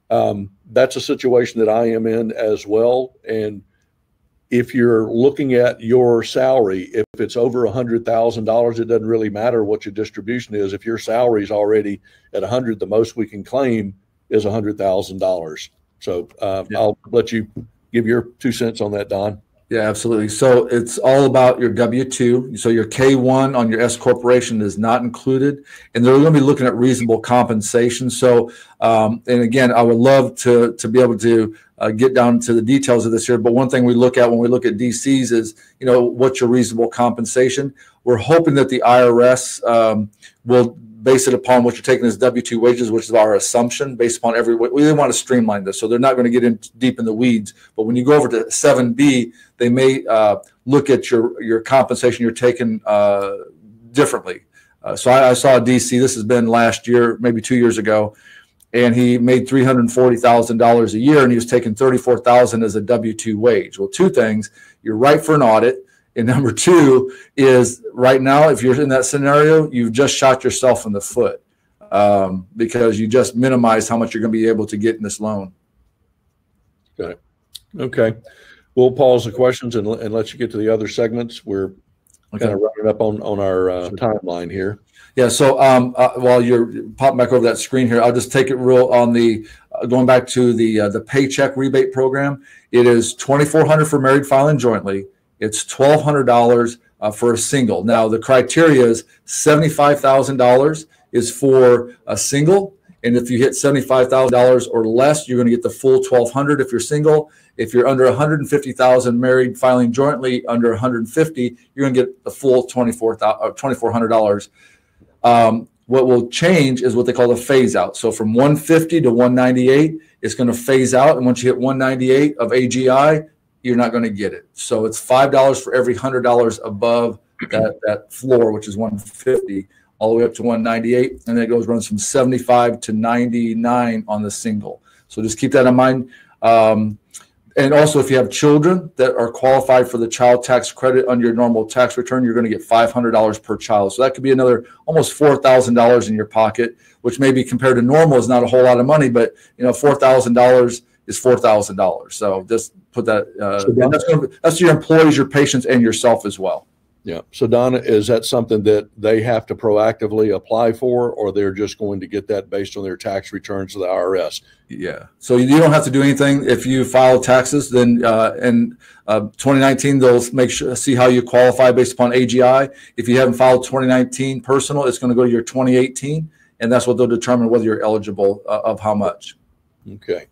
Um, that's a situation that I am in as well, and if you're looking at your salary, if it's over a hundred thousand dollars, it doesn't really matter what your distribution is. If your salary is already at a hundred, the most we can claim is a hundred thousand dollars. So uh, yeah. I'll let you give your two cents on that, Don.
Yeah, absolutely. So it's all about your W two. So your K one on your S corporation is not included, and they're going to be looking at reasonable compensation. So, um, and again, I would love to to be able to uh, get down to the details of this here. But one thing we look at when we look at DCs is, you know, what's your reasonable compensation? We're hoping that the IRS um, will base it upon what you're taking as W-2 wages, which is our assumption based upon every, we really want to streamline this. So they're not going to get in deep in the weeds. But when you go over to 7B, they may uh, look at your, your compensation you're taking uh, differently. Uh, so I, I, saw DC, this has been last year, maybe two years ago, and he made $340,000 a year and he was taking 34,000 as a W-2 wage. Well, two things, you're right for an audit and number two is right now, if you're in that scenario, you've just shot yourself in the foot um, because you just minimize how much you're going to be able to get in this loan.
Got it. Okay. We'll pause the questions and, and let you get to the other segments. We're okay. kind of running up on, on our uh, timeline here.
Yeah. So um, uh, while you're popping back over that screen here, I'll just take it real on the uh, going back to the uh, the paycheck rebate program. It is twenty four hundred for married filing jointly. It's twelve hundred dollars uh, for a single. Now the criteria is seventy five thousand dollars is for a single, And if you hit $75,000 or less, you're going to get the full 1200 if you're single. If you're under 150,000 married filing jointly under 150, you're going to get the full $2,400. Uh, um, what will change is what they call the phase out. So from 150 to 198, it's going to phase out. And once you hit 198 of AGI, you're not going to get it. So it's $5 for every $100 above that, that floor, which is 150 all the way up to 198, and then it goes runs from 75 to 99 on the single. So just keep that in mind. Um, and also, if you have children that are qualified for the child tax credit on your normal tax return, you're going to get $500 per child. So that could be another almost $4,000 in your pocket, which maybe compared to normal is not a whole lot of money, but you know, $4,000 is $4,000. So just put that, uh, so that's, gonna, that's your employees, your patients, and yourself as well.
Yeah. So Donna, is that something that they have to proactively apply for, or they're just going to get that based on their tax returns to the IRS?
Yeah. So you don't have to do anything if you file taxes. Then uh, in uh, 2019, they'll make sure see how you qualify based upon AGI. If you haven't filed 2019 personal, it's going to go to your 2018, and that's what they'll determine whether you're eligible uh, of how much.
Okay.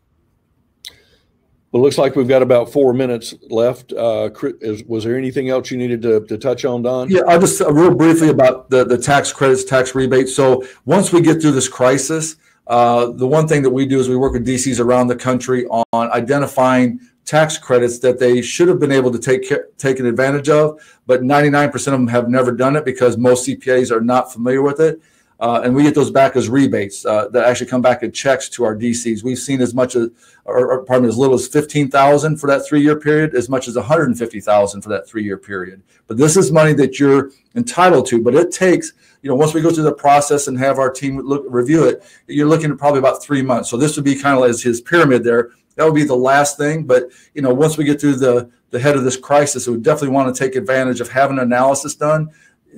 Well, it looks like we've got about four minutes left. Uh, is, was there anything else you needed to, to touch on, Don?
Yeah, I'll just uh, real briefly about the, the tax credits, tax rebates. So once we get through this crisis, uh, the one thing that we do is we work with DCs around the country on identifying tax credits that they should have been able to take taken advantage of, but 99% of them have never done it because most CPAs are not familiar with it. Uh, and we get those back as rebates uh, that actually come back in checks to our DCs. We've seen as much as, or, or pardon me, as little as fifteen thousand for that three-year period, as much as one hundred and fifty thousand for that three-year period. But this is money that you're entitled to. But it takes, you know, once we go through the process and have our team look review it, you're looking at probably about three months. So this would be kind of as his pyramid there. That would be the last thing. But you know, once we get through the the head of this crisis, we would definitely want to take advantage of having an analysis done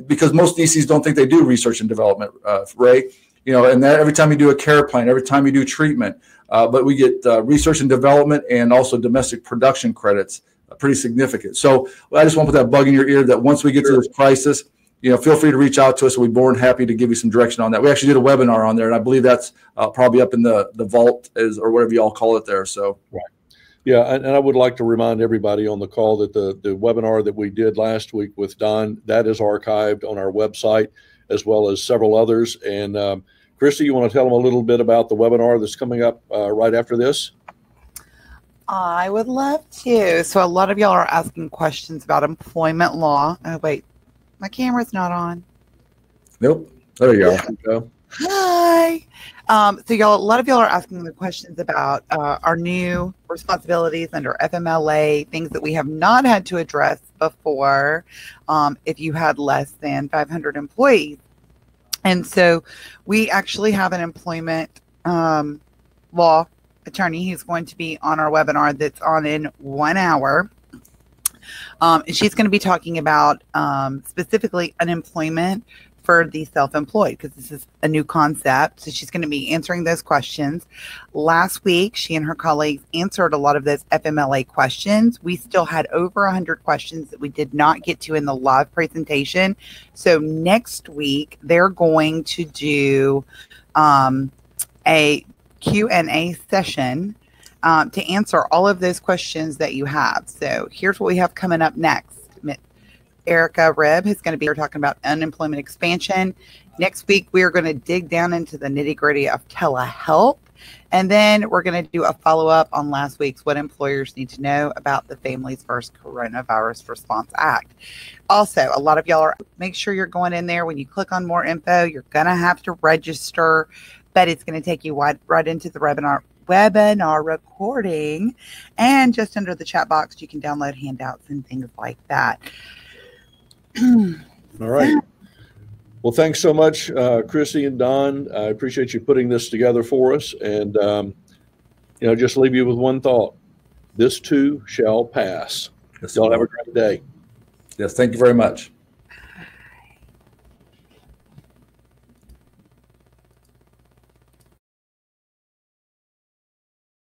because most DCs don't think they do research and development, uh, Ray. You know, and that every time you do a care plan, every time you do treatment, uh, but we get uh, research and development and also domestic production credits, uh, pretty significant. So I just want to put that bug in your ear that once we get sure. to this crisis, you know, feel free to reach out to us. We'd be more than happy to give you some direction on that. We actually did a webinar on there, and I believe that's uh, probably up in the the vault is or whatever y'all call it there. So
right. Yeah, and, and, I would like to remind everybody on the call that the, the webinar that we did last week with Don, that is archived on our website, as well as several others. And um, Christy, you want to tell them a little bit about the webinar that's coming up uh, right after this?
I would love to. So a lot of y'all are asking questions about employment law. Oh, wait, my camera's not on.
Nope. There you go.
Hi. Um, so y'all, a lot of y'all are asking the questions about uh, our new responsibilities under FMLA, things that we have not had to address before. Um, if you had less than 500 employees, and so we actually have an employment um, law attorney who's going to be on our webinar that's on in one hour. Um, and she's going to be talking about um, specifically unemployment for the self-employed because this is a new concept. So she's going to be answering those questions. Last week, she and her colleagues answered a lot of those FMLA questions. We still had over 100 questions that we did not get to in the live presentation. So next week, they're going to do um, a Q&A session um, to answer all of those questions that you have. So here's what we have coming up next. Erica Reb is going to be here talking about unemployment expansion. Next week, we are going to dig down into the nitty gritty of telehealth. And then we're going to do a follow up on last week's What Employers Need to Know about the Families First Coronavirus Response Act. Also, a lot of y'all are make sure you're going in there. When you click on more info, you're going to have to register, but it's going to take you right, right into the webinar webinar recording. And just under the chat box, you can download handouts and things like that. *clears throat*
All right. Well, thanks so much, uh, Chrissy and Don. I appreciate you putting this together for us. And, um, you know, just leave you with one thought this too shall pass. Yes, Y'all have a great day.
Yes, thank you very much.